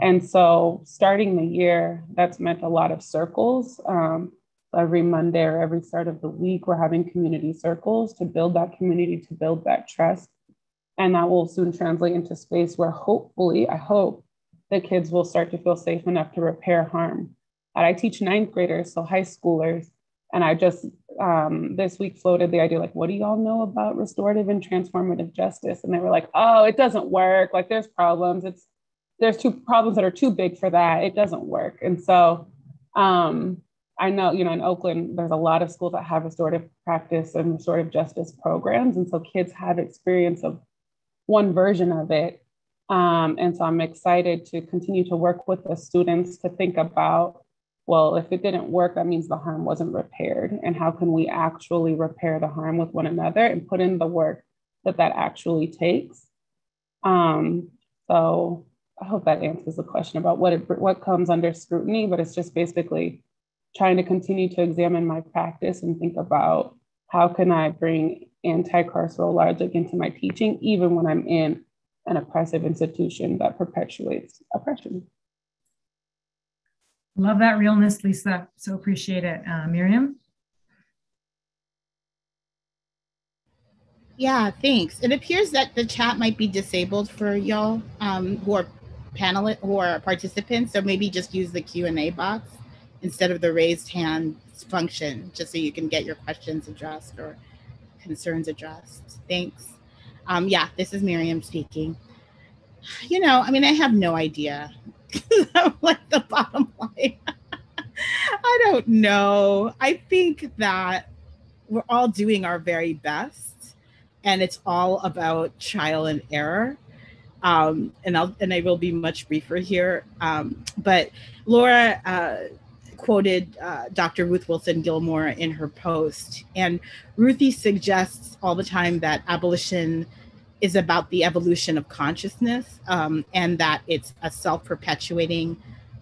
And so, starting the year, that's meant a lot of circles. Um, every Monday or every start of the week, we're having community circles to build that community, to build that trust. And that will soon translate into space where hopefully, I hope, the kids will start to feel safe enough to repair harm. And I teach ninth graders, so high schoolers, and I just um, this week floated the idea like, what do y'all know about restorative and transformative justice? And they were like, oh, it doesn't work. Like there's problems. It's there's two problems that are too big for that. It doesn't work. And so um, I know, you know, in Oakland, there's a lot of schools that have restorative practice and restorative justice programs. And so kids have experience of one version of it. Um, and so I'm excited to continue to work with the students to think about well, if it didn't work, that means the harm wasn't repaired. And how can we actually repair the harm with one another and put in the work that that actually takes? Um, so I hope that answers the question about what it, what comes under scrutiny, but it's just basically trying to continue to examine my practice and think about how can I bring anti-carceral logic into my teaching, even when I'm in an oppressive institution that perpetuates oppression. Love that realness, Lisa. So appreciate it. Uh, Mariame? Yeah, thanks. It appears that the chat might be disabled for y'all um, who are panelists or participants. So maybe just use the Q&A box instead of the raised hand function, just so you can get your questions addressed or concerns addressed. Thanks. Um, yeah, this is Mariame speaking. You know, I mean, I have no idea like the bottom line. I don't know. I think that we're all doing our very best, and it's all about trial and error. Um, and I'll and I will be much briefer here. Um, but Laura uh, quoted uh, Dr. Ruth Wilson Gilmore in her post, and Ruthie suggests all the time that abolition is about the evolution of consciousness um, and that it's a self perpetuating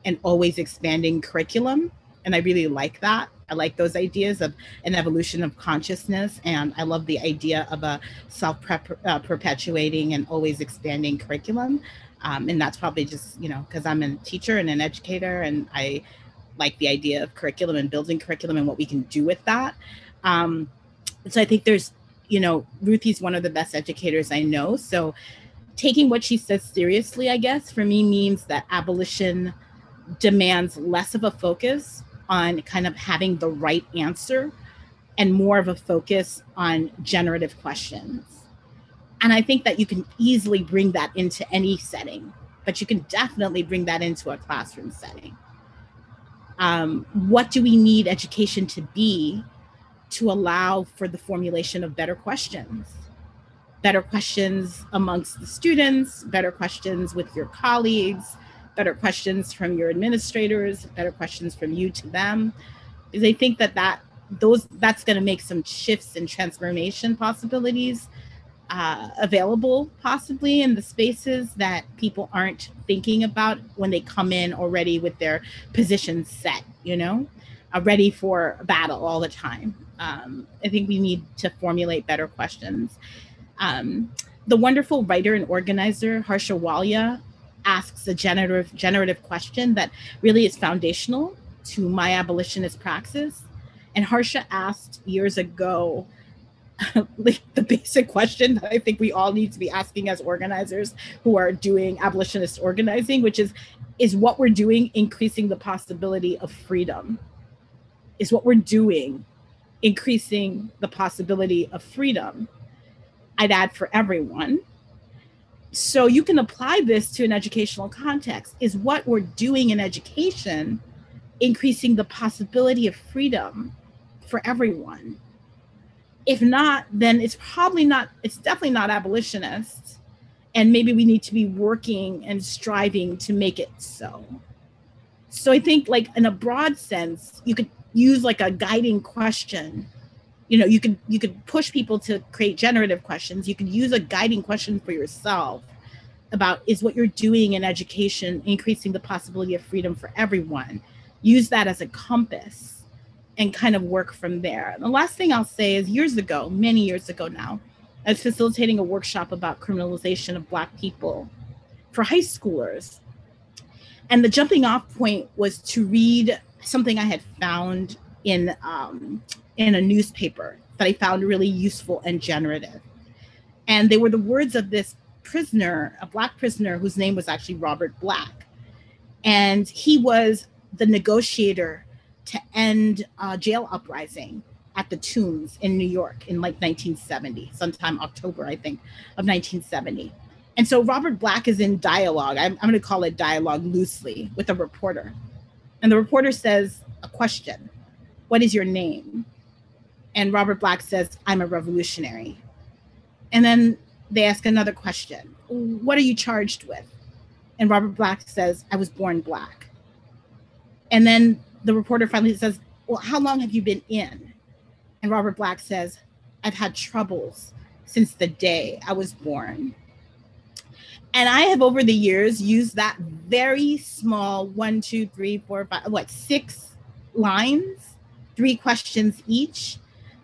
and always expanding curriculum. And I really like that. I like those ideas of an evolution of consciousness. And I love the idea of a self uh, perpetuating and always expanding curriculum. Um, and that's probably just, you know, because I'm a teacher and an educator and I like the idea of curriculum and building curriculum and what we can do with that. Um, so I think there's you know, Ruthie's one of the best educators I know. So taking what she says seriously, I guess, for me means that abolition demands less of a focus on kind of having the right answer and more of a focus on generative questions. And I think that you can easily bring that into any setting, but you can definitely bring that into a classroom setting. Um, what do we need education to be to allow for the formulation of better questions. Better questions amongst the students better questions with your colleagues better questions from your administrators better questions from you to them. Because i think that that those that's going to make some shifts and transformation possibilities uh, available possibly in the spaces that people aren't thinking about when they come in already with their positions set you know uh, ready for battle all the time um, I think we need to formulate better questions. Um, the wonderful writer and organizer Harsha Walia asks a generative generative question that really is foundational to my abolitionist praxis. And Harsha asked years ago, like the basic question that I think we all need to be asking as organizers who are doing abolitionist organizing, which is, is what we're doing increasing the possibility of freedom? Is what we're doing increasing the possibility of freedom? I'd add for everyone. So you can apply this to an educational context. Is what we're doing in education increasing the possibility of freedom for everyone? If not, then it's probably not, it's definitely not abolitionist. And maybe we need to be working and striving to make it so. So I think, like, in a broad sense, you could use like a guiding question. You know you could you could push people to create generative questions. You could use a guiding question for yourself about is what you're doing in education increasing the possibility of freedom for everyone? Use that as a compass and kind of work from there. And the last thing i'll say is years ago many years ago now i was facilitating a workshop about criminalization of black people for high schoolers. And the jumping off point was to read something i had found in um, in a newspaper that I found really useful and generative. And they were the words of this prisoner, a Black prisoner whose name was actually Robert Black. And he was the negotiator to end uh, jail uprising at the Tombs in New York in like 1970, sometime October, I think, of 1970. And so Robert Black is in dialogue, I'm, I'm going to call it dialogue loosely, with a reporter. And the reporter says a question What is your name? And Robert Black says, I'm a revolutionary. And then they ask another question What are you charged with? And Robert Black says, I was born black. And then the reporter finally says, Well, how long have you been in? And Robert Black says, I've had troubles since the day I was born. And I have over the years used that very small one, two, three, four, five, what, six lines, three questions each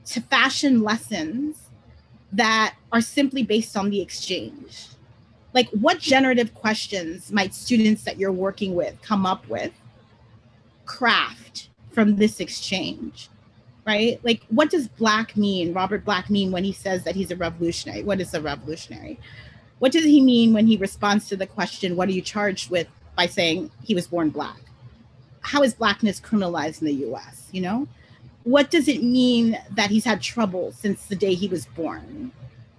to fashion lessons that are simply based on the exchange. Like, what generative questions might students that you're working with come up with, craft from this exchange, right? Like, what does Black mean, Robert Black mean when he says that he's a revolutionary? What is a revolutionary? What does he mean when he responds to the question, What are you charged with? by saying he was born Black? How is Blackness criminalized in the US, you know? what does it mean that he's had trouble since the day he was born?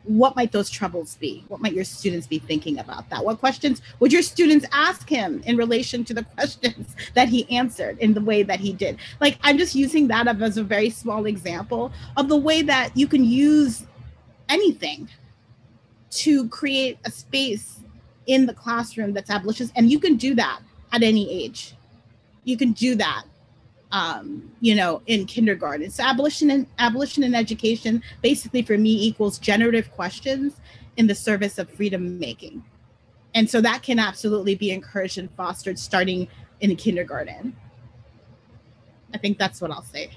What might those troubles be? What might your students be thinking about that? What questions would your students ask him in relation to the questions that he answered in the way that he did? Like, I'm just using that as a very small example of the way that you can use anything to create a space in the classroom that's abolitionist. And you can do that at any age. You can do that um, you know, in kindergarten. So abolition and abolition in education basically for me equals generative questions in the service of freedom making. And so that can absolutely be encouraged and fostered starting in kindergarten. I think that's what I'll say.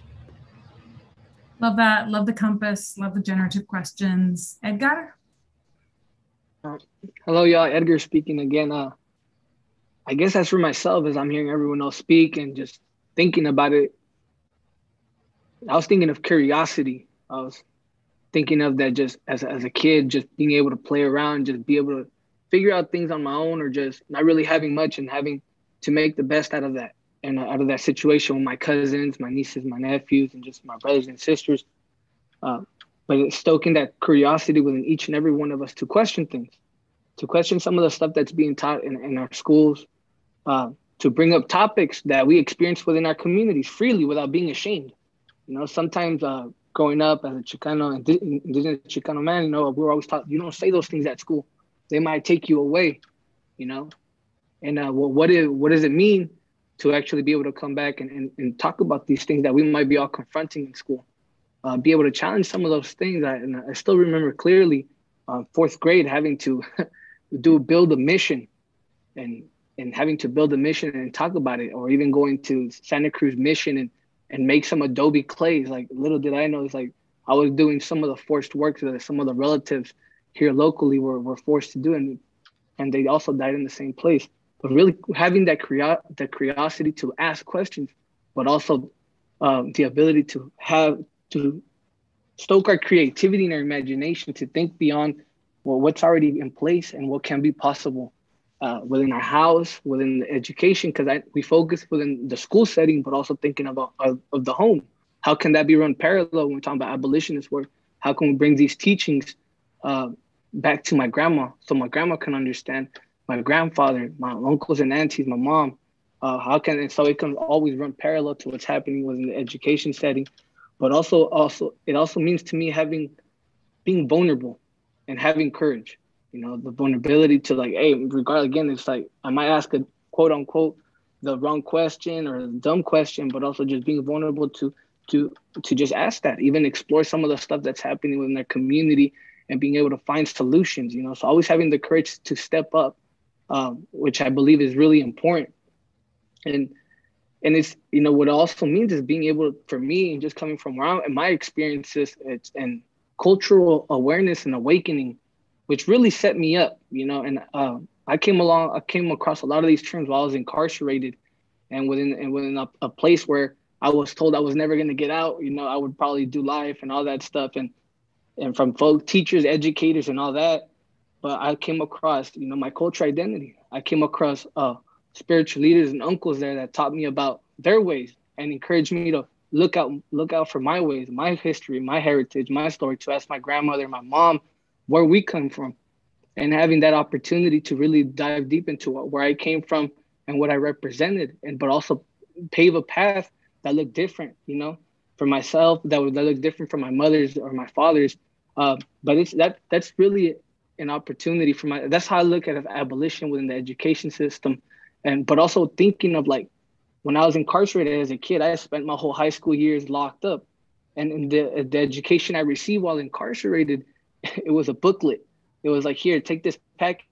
Love that. Love the compass. Love the generative questions. Edgar? Uh, hello, y'all. Edgar speaking again. Uh, I guess as for myself, as I'm hearing everyone else speak and just thinking about it, I was thinking of curiosity. I was thinking of that just as a, as a kid, just being able to play around, just be able to figure out things on my own, or just not really having much and having to make the best out of that and out of that situation with my cousins, my nieces, my nephews, and just my brothers and sisters. Uh, but it's stoking that curiosity within each and every one of us to question things, to question some of the stuff that's being taught in, in our schools, uh, to bring up topics that we experience within our communities freely without being ashamed. You know, sometimes uh, growing up as a Chicano, and indigenous Chicano man, you know, we're always taught you don't say those things at school. They might take you away, you know. And uh, well, what is what does it mean to actually be able to come back and, and, and talk about these things that we might be all confronting in school? Uh, be able to challenge some of those things. I, and I still remember clearly, uh, fourth grade, having to do build a mission, and and having to build a mission and talk about it, or even going to Santa Cruz Mission and and make some Adobe clays. Like little did I know, it's like I was doing some of the forced work that some of the relatives here locally were, were forced to do and and they also died in the same place but really having that curio- the curiosity to ask questions but also um, the ability to have to stoke our creativity and our imagination to think beyond well what's already in place and what can be possible uh, within our house within the education because we focus within the school setting but also thinking about of, of the home. How can that be run parallel when we're talking about abolitionist work? How can we bring these teachings uh, back to my grandma so my grandma can understand? My grandfather my uncles and aunties my mom uh, how can and so it can always run parallel to what's happening within the education setting but also also it also means to me having being vulnerable and having courage you know the vulnerability to like hey regard again it's like i might ask a quote unquote the wrong question or a dumb question but also just being vulnerable to to to just ask that even explore some of the stuff that's happening within their community and being able to find solutions you know. So always having the courage to step up um, which i believe is really important. And and it's you know what it also means is being able for me and just coming from where I'm and my experiences it's and cultural awareness and awakening which really set me up you know and uh, i came along i came across a lot of these terms while i was incarcerated and within and within a, a place where i was told i was never going to get out you know i would probably do life and all that stuff and and from folk teachers educators and all that. But i came across you know my culture identity. I came across uh spiritual leaders and uncles there that taught me about their ways and encouraged me to look out look out for my ways, my history, my heritage, my story, to ask my grandmother, my mom, where we come from. And having that opportunity to really dive deep into where I came from and what I represented, and but also pave a path that looked different, you know, for myself that would that look different from my mother's or my father's. Uh, but it's that that's really an opportunity for my. That's how I look at abolition within the education system and but also thinking of like when I was incarcerated as a kid, I spent my whole high school years locked up, and the the education I received while incarcerated, it was a booklet. It was like here, take this pack.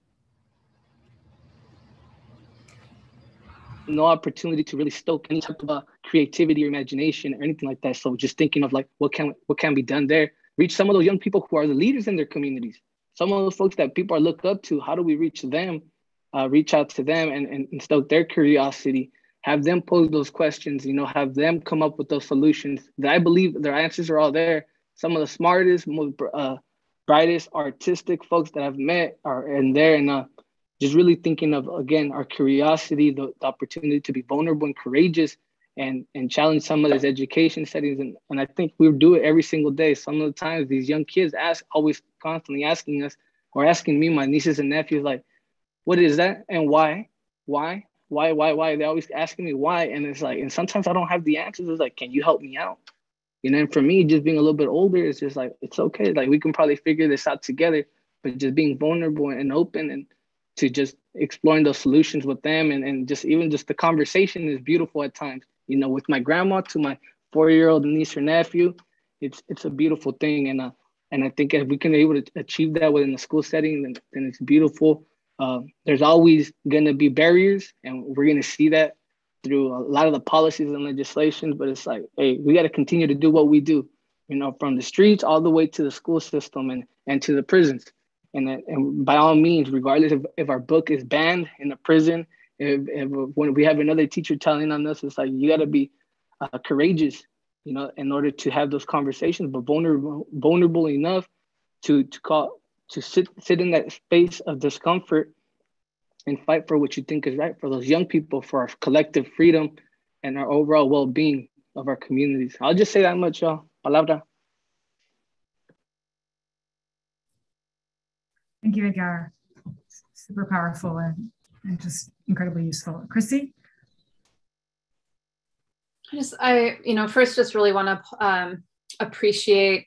No opportunity to really stoke any type of uh, creativity or imagination or anything like that. So just thinking of like what can what can be done there. Reach some of those young people who are the leaders in their communities. Some of those folks that people are looked up to. How do we reach them uh, reach out to them and, and stoke their curiosity have them pose those questions you know have them come up with those solutions that i believe their answers are all there. Some of the smartest most uh, brightest artistic folks that i've met are in there and uh, just really thinking of again our curiosity the, the, opportunity to be vulnerable and courageous and and challenge some of those education settings and, and i think we do it every single day. Some of the times these young kids ask always constantly asking us or asking me my nieces and nephews like what is that and why? Why? Why why why? They're always asking me why and it's like and sometimes i don't have the answers. It's like can you help me out? You know and for me just being a little bit older it's just like it's okay. Like we can probably figure this out together but just being vulnerable and open and to just exploring those solutions with them and, and just even just the conversation is beautiful at times. You know with my grandma to my four year old niece or nephew it's it's a beautiful thing. And uh, and i think if we can be able to achieve that within the school setting then, then it's beautiful um, there's always going to be barriers, and we're going to see that through a lot of the policies and legislations. But it's like, hey, we got to continue to do what we do, you know, from the streets all the way to the school system and and to the prisons. And, and by all means, regardless of if our book is banned in the prison, if, if when we have another teacher telling on us, it's like you got to be uh, courageous, you know, in order to have those conversations, but vulnerable vulnerable enough to to call to sit sit in that space of discomfort and fight for what you think is right for those young people, for our collective freedom and our overall well-being of our communities. I'll just say that much, y'all. Palabra. Thank you, Edgar. Super powerful and, and just incredibly useful. Chrissy? I just, I, you know, first just really want to um, appreciate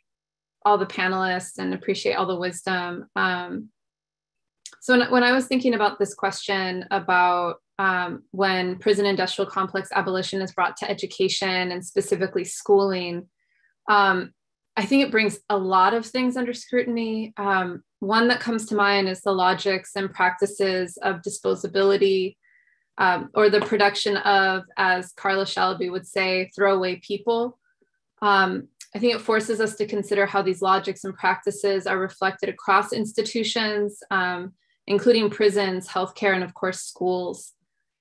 all the panelists and appreciate all the wisdom. Um, so when, when I was thinking about this question about um, when prison industrial complex abolition is brought to education and specifically schooling, um, I think it brings a lot of things under scrutiny. Um, one that comes to mind is the logics and practices of disposability um, or the production of, as Carla Shalaby would say, throwaway people. Um, I think it forces us to consider how these logics and practices are reflected across institutions, um, including prisons, healthcare, and of course, schools.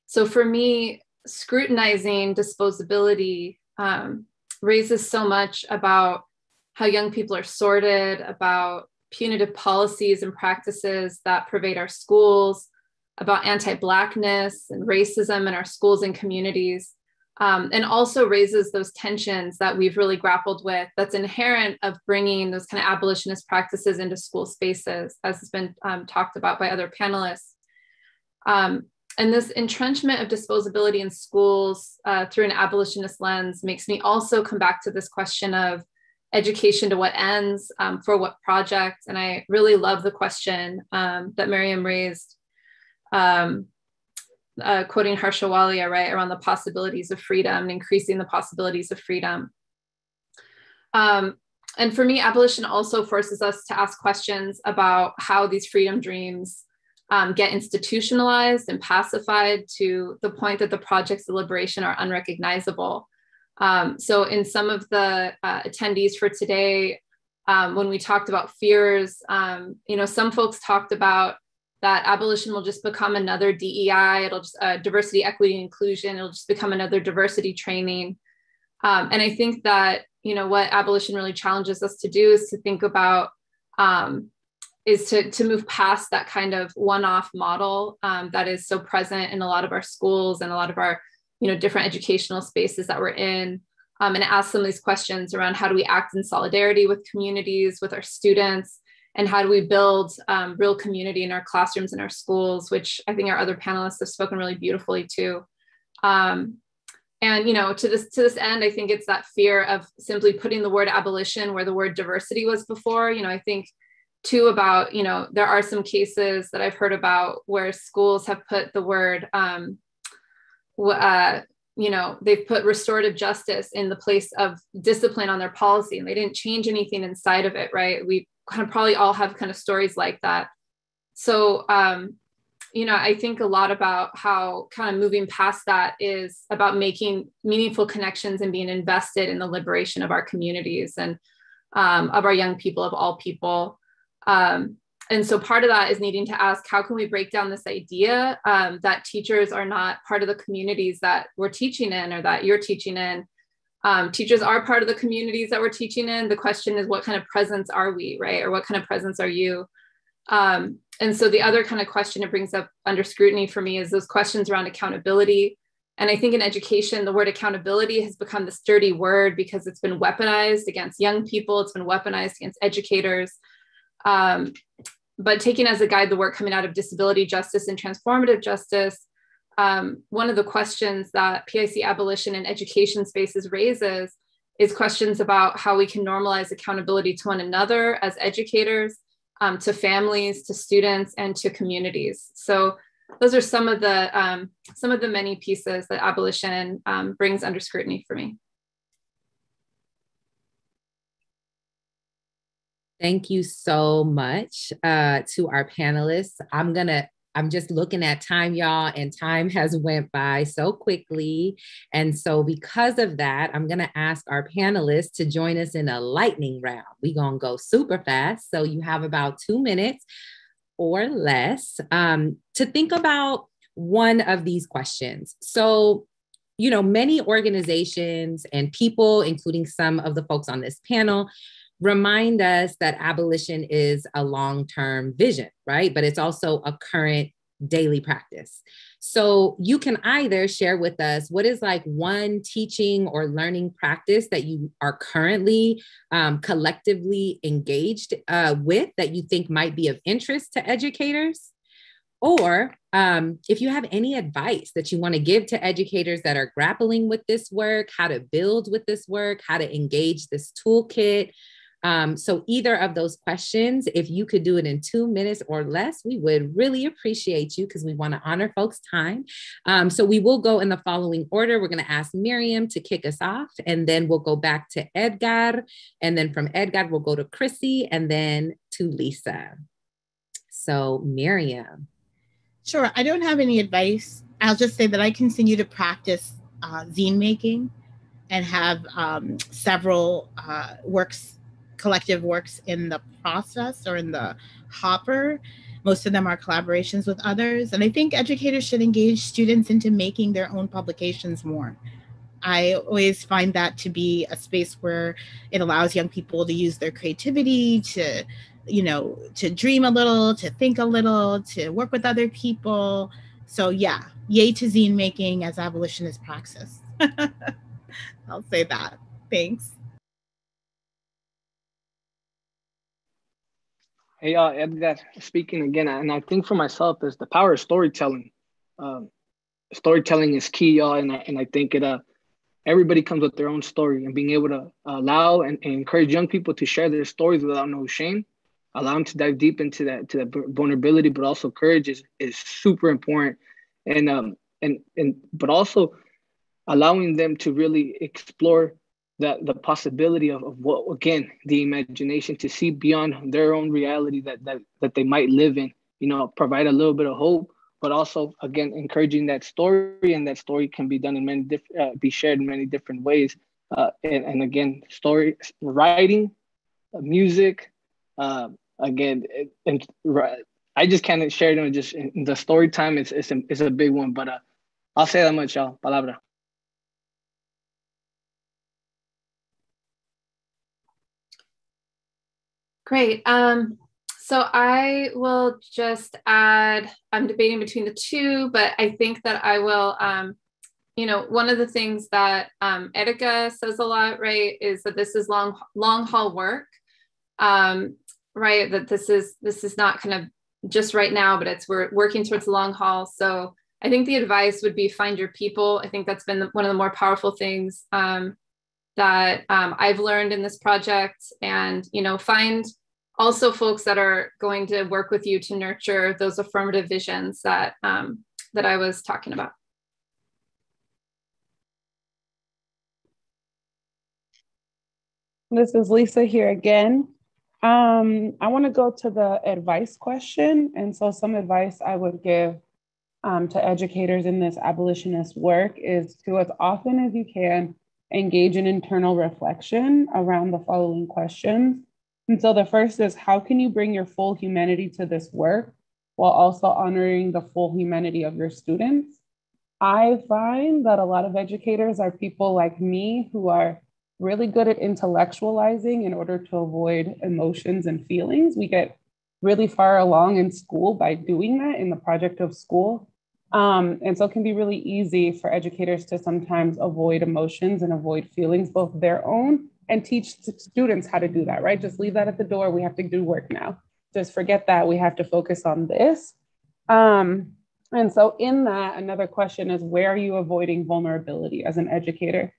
So for me, scrutinizing disposability um, raises so much about how young people are sorted, about punitive policies and practices that pervade our schools, about anti Blackness and racism in our schools and communities, um, and also raises those tensions that we've really grappled with that's inherent of bringing those kind of abolitionist practices into school spaces, as has been um, talked about by other panelists. Um, and this entrenchment of disposability in schools uh, through an abolitionist lens makes me also come back to this question of education to what ends um, for what project. And I really love the question um, that Mariame raised, um, uh, quoting Harsha Walia, right, around the possibilities of freedom and increasing the possibilities of freedom. Um, and for me, abolition also forces us to ask questions about how these freedom dreams um, get institutionalized and pacified to the point that the projects of liberation are unrecognizable. Um, so, in some of the uh, attendees for today, um, when we talked about fears, um, you know, some folks talked about that abolition will just become another DEI, it'll just uh, diversity, equity, inclusion, it'll just become another diversity training. Um, and I think that, you know, what abolition really challenges us to do is to think about um, is to, to move past that kind of one-off model um, that is so present in a lot of our schools and a lot of our you know different educational spaces that we're in um, and ask some of these questions around how do we act in solidarity with communities with our students and how do we build um, real community in our classrooms and our schools which i think our other panelists have spoken really beautifully too um, and you know to this to this end i think it's that fear of simply putting the word abolition where the word diversity was before. You know i think too about you know there are some cases that i've heard about where schools have put the word um, uh, you know they've put restorative justice in the place of discipline on their policy and they didn't change anything inside of it right? We kind of probably all have kind of stories like that. So um, you know i think a lot about how kind of moving past that is about making meaningful connections and being invested in the liberation of our communities and um, of our young people of all people. Um, and so part of that is needing to ask how can we break down this idea um, that teachers are not part of the communities that we're teaching in or that you're teaching in um, teachers are part of the communities that we're teaching in. The question is what kind of presence are we right? Or what kind of presence are you? Um, and so the other kind of question it brings up under scrutiny for me is those questions around accountability. And i think in education the word accountability has become this dirty word because it's been weaponized against young people. It's been weaponized against educators. Um, but taking as a guide the work coming out of disability justice and transformative justice, um, one of the questions that PIC abolition and education spaces raises is questions about how we can normalize accountability to one another as educators, um, to families, to students, and to communities. So those are some of the um, some of the many pieces that abolition um, brings under scrutiny for me. Thank you so much uh, to our panelists. I'm gonna I'm just looking at time, y'all, and time has went by so quickly. And so because of that, I'm gonna ask our panelists to join us in a lightning round. We're gonna go super fast. So you have about two minutes or less um, to think about one of these questions. So you know, many organizations and people, including some of the folks on this panel, remind us that abolition is a long term vision, right? But it's also a current daily practice. So you can either share with us what is like one teaching or learning practice that you are currently um, collectively engaged uh, with that you think might be of interest to educators. Or um, if you have any advice that you want to give to educators that are grappling with this work, how to build with this work, how to engage this toolkit, um, so, either of those questions, if you could do it in two minutes or less, we would really appreciate you because we want to honor folks' time. Um, so, we will go in the following order. We're going to ask Mariame to kick us off, and then we'll go back to Edgar. And then from Edgar, we'll go to Chrissy and then to Lisa. So, Mariame. Sure. I don't have any advice. I'll just say that I continue to practice uh, zine making and have um, several uh, works, collective works in the process or in the hopper. Most of them are collaborations with others. And I think educators should engage students into making their own publications more. I always find that to be a space where it allows young people to use their creativity, to, you know, to dream a little, to think a little, to work with other people. So, yeah, yay to zine making as abolitionist praxis. I'll say that. Thanks. Hey, uh, Edgar, speaking again, and I think for myself is the power of storytelling. Um, storytelling is key, y'all, and I, and I think it uh everybody comes with their own story, and being able to allow and, and encourage young people to share their stories without no shame, allow them to dive deep into that to that vulnerability, but also courage is is super important, and um and and but also allowing them to really explore that the possibility of, of what again the imagination to see beyond their own reality that that that they might live in you know provide a little bit of hope but also again encouraging that story and that story can be done in many different uh, be shared in many different ways. Uh, and, and again story writing uh, music uh, again and i just can't share them just the story time is, is, a, is a big one but uh, i'll say that much y'all. Palabra Great. Um, so I will just add, I'm debating between the two, but I think that I will, um, you know, one of the things that um, Erica says a lot, right, is that this is long, long haul work, um, right? That this is, this is not kind of just right now, but it's, we're working towards the long haul. So I think the advice would be find your people. I think that's been one of the more powerful things um, that um, I've learned in this project and, you know, find also folks that are going to work with you to nurture those affirmative visions that, um, that I was talking about. This is Lisa here again. Um, I want to go to the advice question. And so, some advice I would give um, to educators in this abolitionist work is to, as often as you can, engage in internal reflection around the following questions. And so the first is how can you bring your full humanity to this work while also honoring the full humanity of your students? I find that a lot of educators are people like me who are really good at intellectualizing in order to avoid emotions and feelings. We get really far along in school by doing that in the project of school. Um, and so it can be really easy for educators to sometimes avoid emotions and avoid feelings, both their own and teach students how to do that, right? Just leave that at the door. We have to do work now. Just forget that. We have to focus on this. Um, and so, in that, another question is where are you avoiding vulnerability as an educator?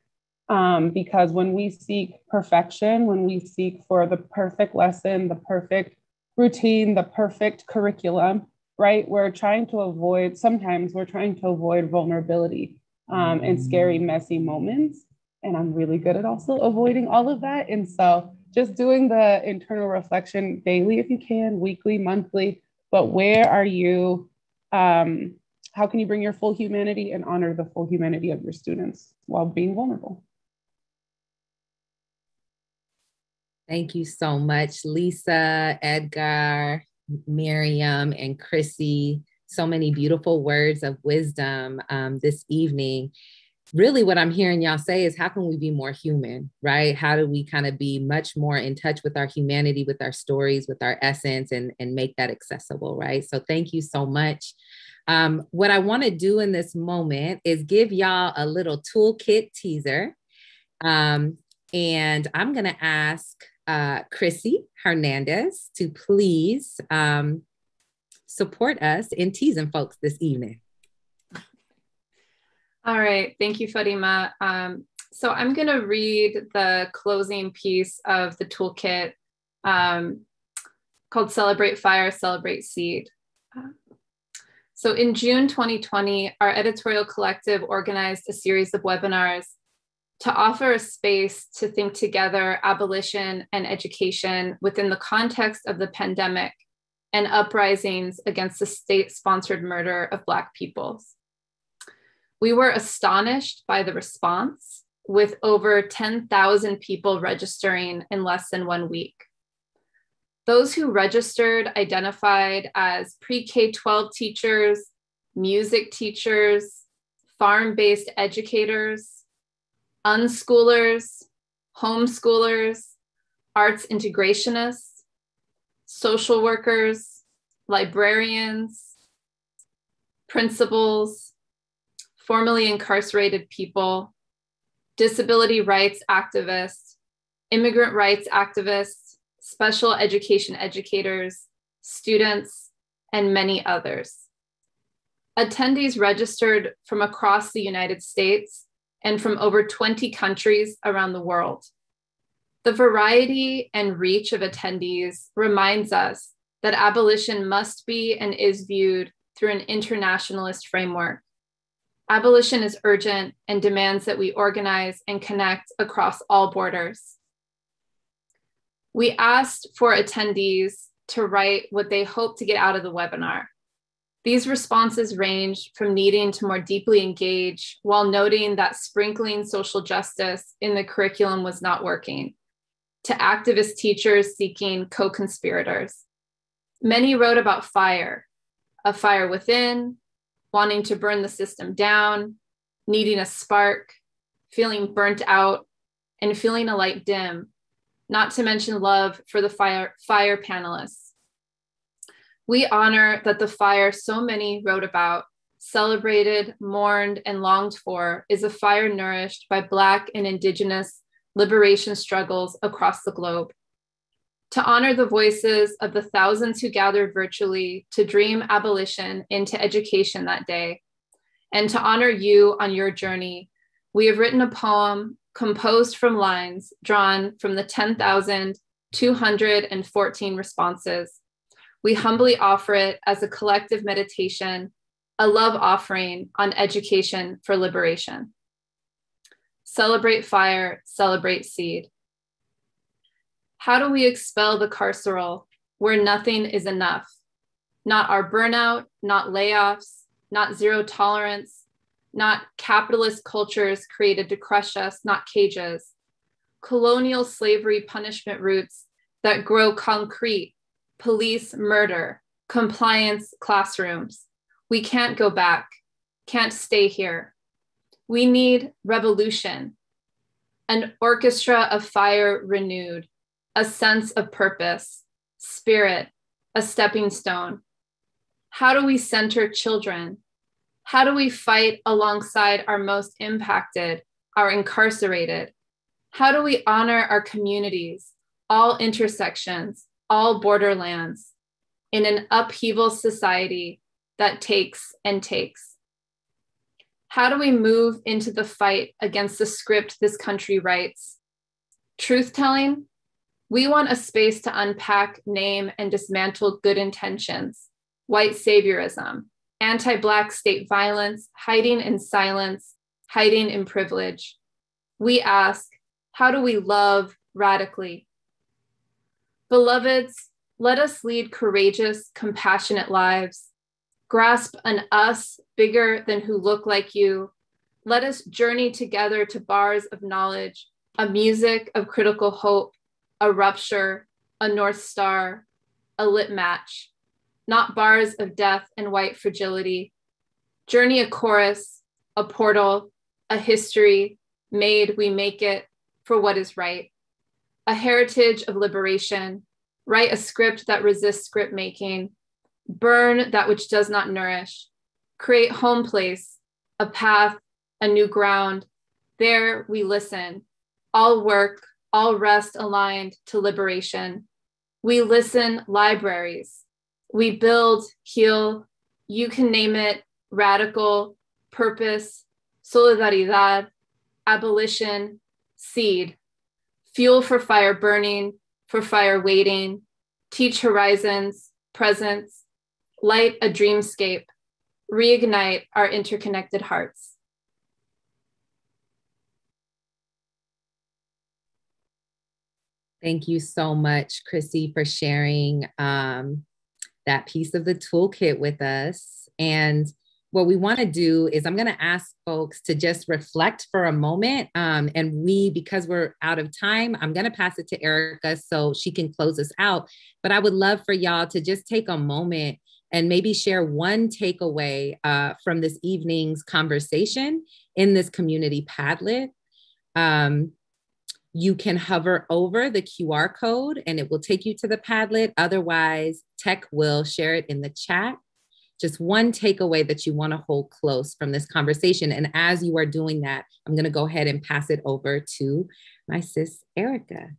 Um, because when we seek perfection, when we seek for the perfect lesson, the perfect routine, the perfect curriculum, right? We're trying to avoid, sometimes we're trying to avoid vulnerability um, and scary, messy moments. And I'm really good at also avoiding all of that. And so just doing the internal reflection daily if you can, weekly, monthly, but where are you? Um, how can you bring your full humanity and honor the full humanity of your students while being vulnerable? Thank you so much, Lisa, Edgar, Mariame, and Chrissy. So many beautiful words of wisdom um, this evening really what I'm hearing y'all say is how can we be more human, right? How do we kind of be much more in touch with our humanity, with our stories, with our essence, and, and make that accessible, right? So thank you so much. Um, what I want to do in this moment is give y'all a little toolkit teaser. Um, and I'm going to ask uh, Chrissy Hernandez to please um, support us in teasing folks this evening. All right, thank you, Fatima. Um, so I'm going to read the closing piece of the toolkit um, called Celebrate Fire, Celebrate Seed. so in June 2020, our editorial collective organized a series of webinars to offer a space to think together abolition and education within the context of the pandemic and uprisings against the state sponsored murder of Black peoples. We were astonished by the response with over 10,000 people registering in less than one week. Those who registered identified as pre K 12 teachers, music teachers, farm based educators, unschoolers, homeschoolers, arts integrationists, social workers, librarians, principals, formerly incarcerated people, disability rights activists, immigrant rights activists, special education educators, students, and many others. Attendees registered from across the United States and from over 20 countries around the world. The variety and reach of attendees reminds us that abolition must be and is viewed through an internationalist framework. Abolition is urgent and demands that we organize and connect across all borders. We asked for attendees to write what they hope to get out of the webinar. These responses range from needing to more deeply engage while noting that sprinkling social justice in the curriculum was not working, to activist teachers seeking co conspirators. Many wrote about fire, a fire within, wanting to burn the system down, needing a spark, feeling burnt out, and feeling a light dim, not to mention love for the fire, fire panelists we honor that the fire so many wrote about, celebrated, mourned, and longed for is a fire nourished by Black and Indigenous liberation struggles across the globe. To honor the voices of the thousands who gathered virtually to dream abolition into education that day, and to honor you on your journey, we have written a poem composed from lines drawn from the 10,214 responses we humbly offer it as a collective meditation, a love offering on education for liberation. Celebrate fire, celebrate seed. How do we expel the carceral where nothing is enough? Not our burnout, not layoffs, not zero tolerance, not capitalist cultures created to crush us, not cages. Colonial slavery punishment roots that grow concrete police murder, compliance classrooms. We can't go back, can't stay here. We need revolution, an orchestra of fire renewed, a sense of purpose, spirit, a stepping stone. How do we center children? How do we fight alongside our most impacted, our incarcerated? How do we honor our communities, all intersections, all borderlands in an upheaval society that takes and takes. How do we move into the fight against the script this country writes? Truth telling? We want a space to unpack, name, and dismantle good intentions, white saviorism, anti Black state violence, hiding in silence, hiding in privilege. We ask, how do we love radically, Beloveds, let us lead courageous, compassionate lives. Grasp an us bigger than who look like you. Let us journey together to bars of knowledge, a music of critical hope, a rupture, a North Star, a lit match, not bars of death and white fragility. Journey a chorus, a portal, a history, made we make it for what is right a heritage of liberation, write a script that resists script making, burn that which does not nourish, create home place, a path, a new ground. There we listen, all work, all rest aligned to liberation. We listen libraries. We build, heal, you can name it, radical, purpose, solidaridad, abolition, seed fuel for fire burning, for fire waiting, teach horizons, presence, light a dreamscape, reignite our interconnected hearts. Thank you so much, Chrissy, for sharing um, that piece of the toolkit with us. And what we want to do is I'm going to ask folks to just reflect for a moment. Um, and we, because we're out of time, I'm going to pass it to Erica so she can close us out. But I would love for y'all to just take a moment and maybe share one takeaway uh, from this evening's conversation in this community Padlet. Um, you can hover over the QR code and it will take you to the Padlet. Otherwise, Tech will share it in the chat just one takeaway that you want to hold close from this conversation. And as you are doing that, I'm going to go ahead and pass it over to my sis, Erica.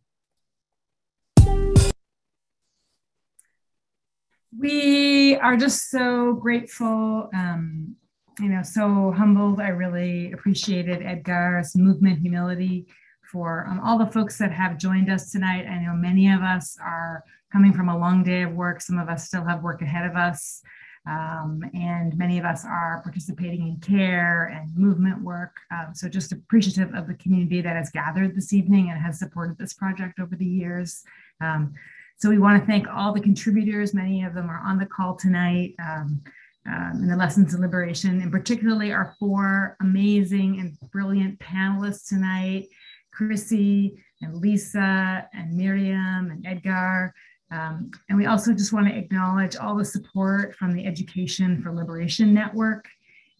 We are just so grateful, um, you know, so humbled. I really appreciated Edgar's movement, humility for um, all the folks that have joined us tonight. I know many of us are coming from a long day of work. Some of us still have work ahead of us. Um, and many of us are participating in care and movement work. Um, so just appreciative of the community that has gathered this evening and has supported this project over the years. Um, so we want to thank all the contributors. Many of them are on the call tonight um, um, in the Lessons in Liberation, and particularly our four amazing and brilliant panelists tonight, Chrissy and Lisa and Mariame and Edgar. Um, and we also just want to acknowledge all the support from the Education for Liberation Network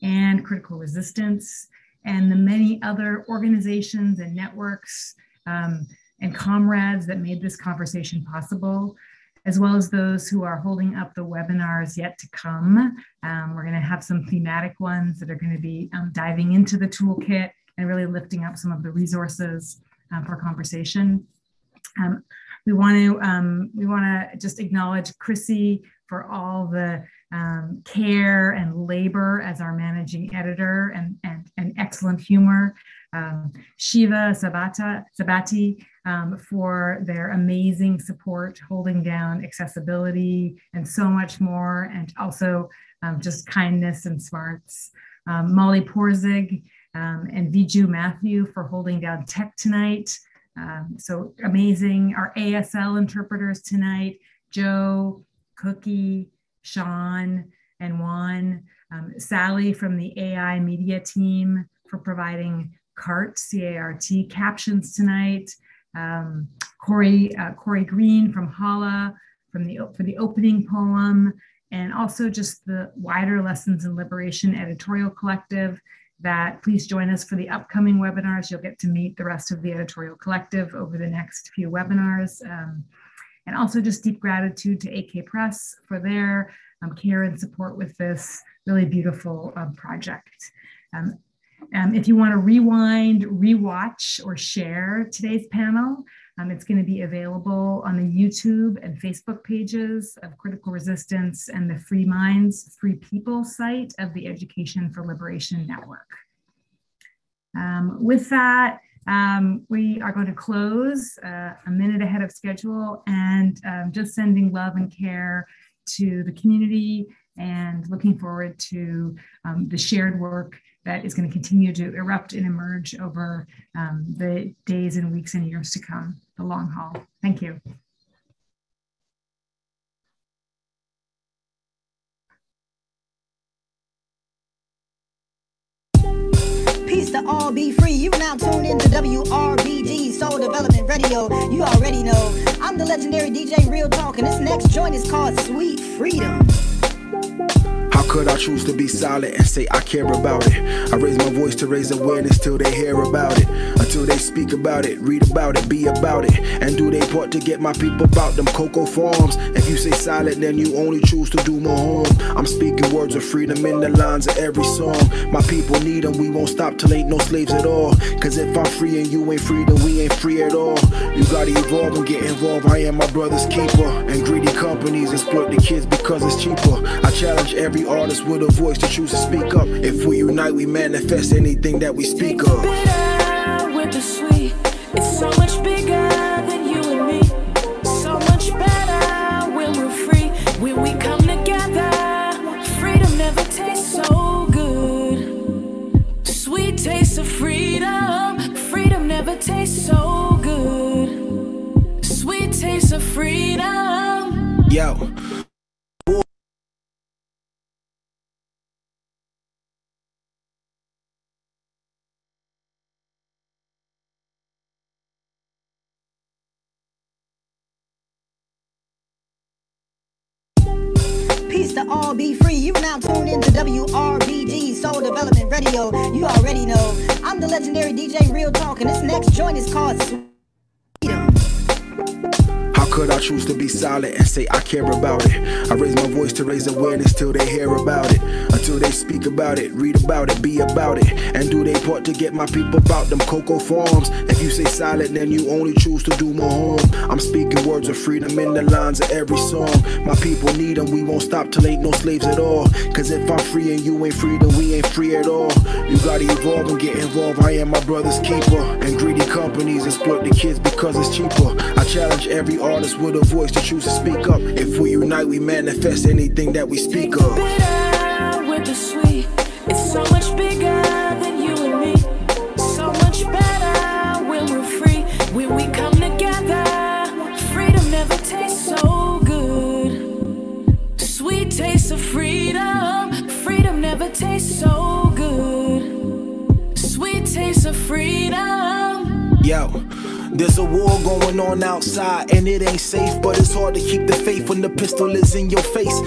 and Critical Resistance and the many other organizations and networks um, and comrades that made this conversation possible, as well as those who are holding up the webinars yet to come. Um, we're going to have some thematic ones that are going to be um, diving into the toolkit and really lifting up some of the resources uh, for conversation. Um, we want to um, we want to just acknowledge Chrissy for all the um, care and labor as our managing editor and, and, and excellent humor. Um, Shiva Sabata, Sabati um, for their amazing support, holding down accessibility and so much more, and also um, just kindness and smarts. Um, Molly Porzig and Viju Matthew for holding down tech tonight. Um, so amazing. Our ASL interpreters tonight, Joe, Cookie, Sean, and Juan. Um, Sally from the AI media team for providing CART, C-A-R-T, captions tonight. Um, Corey, uh, Corey Green from HOLLA from the, for the opening poem, and also just the wider Lessons in Liberation editorial collective that please join us for the upcoming webinars. You'll get to meet the rest of the editorial collective over the next few webinars. Um, and also just deep gratitude to AK Press for their um, care and support with this really beautiful um, project. Um, um, if you want to rewind, rewatch, or share today's panel, um, it's going to be available on the YouTube and Facebook pages of Critical Resistance and the Free Minds, Free People site of the Education for Liberation Network. Um, with that, um, we are going to close uh, a minute ahead of schedule and um, just sending love and care to the community and looking forward to um, the shared work that is going to continue to erupt and emerge over um, the days and weeks and years to come, the long haul. Thank you. Peace to all, be free. You now tune into WRBG Soul Development Radio. You already know I'm the legendary DJ Real Talk, and this next joint is called Sweet Freedom. Could I choose to be silent and say I care about it? I raise my voice to raise awareness till they hear about it. Until they speak about it, read about it, be about it. And do they part to get my people about them cocoa farms? If you say silent, then you only choose to do more harm. I'm speaking words of freedom in the lines of every song. My people need them, we won't stop till ain't no slaves at all. Cause if I'm free and you ain't free, then we ain't free at all. You gotta evolve and get involved. I am my brother's keeper. And greedy companies exploit the kids because it's cheaper. I challenge every artist with a voice to choose to speak up. If we unite, we manifest anything that we speak of. with the sweet. It's so much bigger than you and me. So much better when we're free. When we come together, freedom never tastes so good. Sweet taste of freedom. Freedom never tastes so good. Sweet taste of freedom. Yo. All be free. You now tune into WRBG Soul Development Radio. You already know. I'm the legendary DJ Real Talk, and this next joint is called How could I choose to be silent and say I care about it? I raise my voice to raise awareness till they hear about it. Until they speak about it, read about it, be about it. And do they part to get my people about them cocoa farms? If you say silent, then you only choose to do more harm. I'm speaking words of freedom in the lines of every song. My people need them, we won't stop till ain't no slaves at all. Cause if I'm free and you ain't free, then we ain't free at all. You gotta evolve and get involved. I am my brother's keeper. And greedy companies exploit the kids because it's cheaper. I challenge every artist with a voice to choose to speak up. If we unite, we manifest anything that we speak of. It's so much bigger than you and me. So much better when we're free, when we come together. Freedom never tastes so good. Sweet taste of freedom, freedom never tastes so good. Sweet taste of freedom. Yo. There's a war going on outside, and it ain't safe, but it's hard to keep the faith when the pistol is in your face.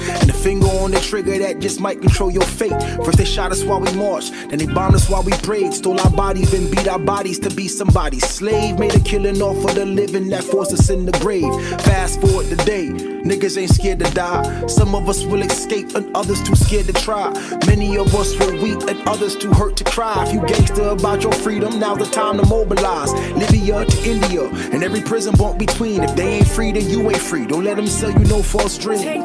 Finger on the trigger that just might control your fate. First, they shot us while we marched, then they bombed us while we prayed. Stole our bodies, then beat our bodies to be somebody's slave. Made a killing off of the living that forced us in the grave. Fast forward today, niggas ain't scared to die. Some of us will escape, and others too scared to try. Many of us were weak, and others too hurt to cry. If you gangster about your freedom, now's the time to mobilize. Libya to India, and every prison bump between. If they ain't free, then you ain't free. Don't let them sell you no false dream.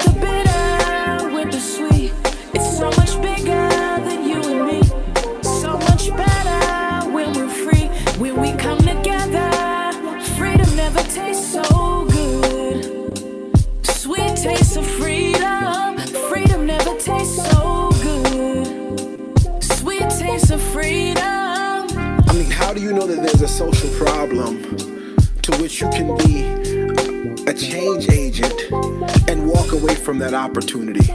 Sweet. It's so much bigger than you and me. So much better when we're free. When we come together, freedom never tastes so good. Sweet taste of freedom. Freedom never tastes so good. Sweet taste of freedom. I mean, how do you know that there's a social problem to which you can be change agent and walk away from that opportunity?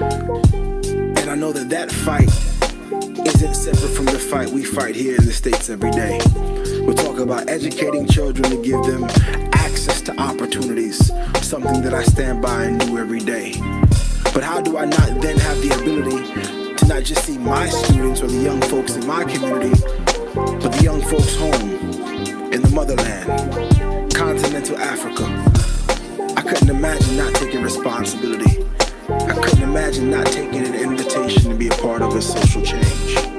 And I know that that fight isn't separate from the fight we fight here in the States every day. We're talking about educating children to give them access to opportunities, something that I stand by and do every day. But how do I not then have the ability to not just see my students or the young folks in my community, but the young folks home in the motherland, continental Africa? I couldn't imagine not taking responsibility. I couldn't imagine not taking an invitation to be a part of a social change.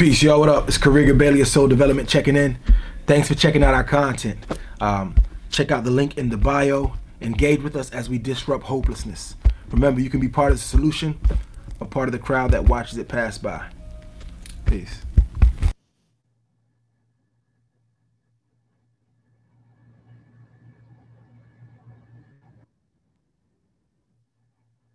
Peace, y'all. What up? It's Karega Bailey of Soul Development checking in. Thanks for checking out our content. Um, check out the link in the bio. Engage with us as we disrupt hopelessness. Remember, you can be part of the solution or part of the crowd that watches it pass by. Peace.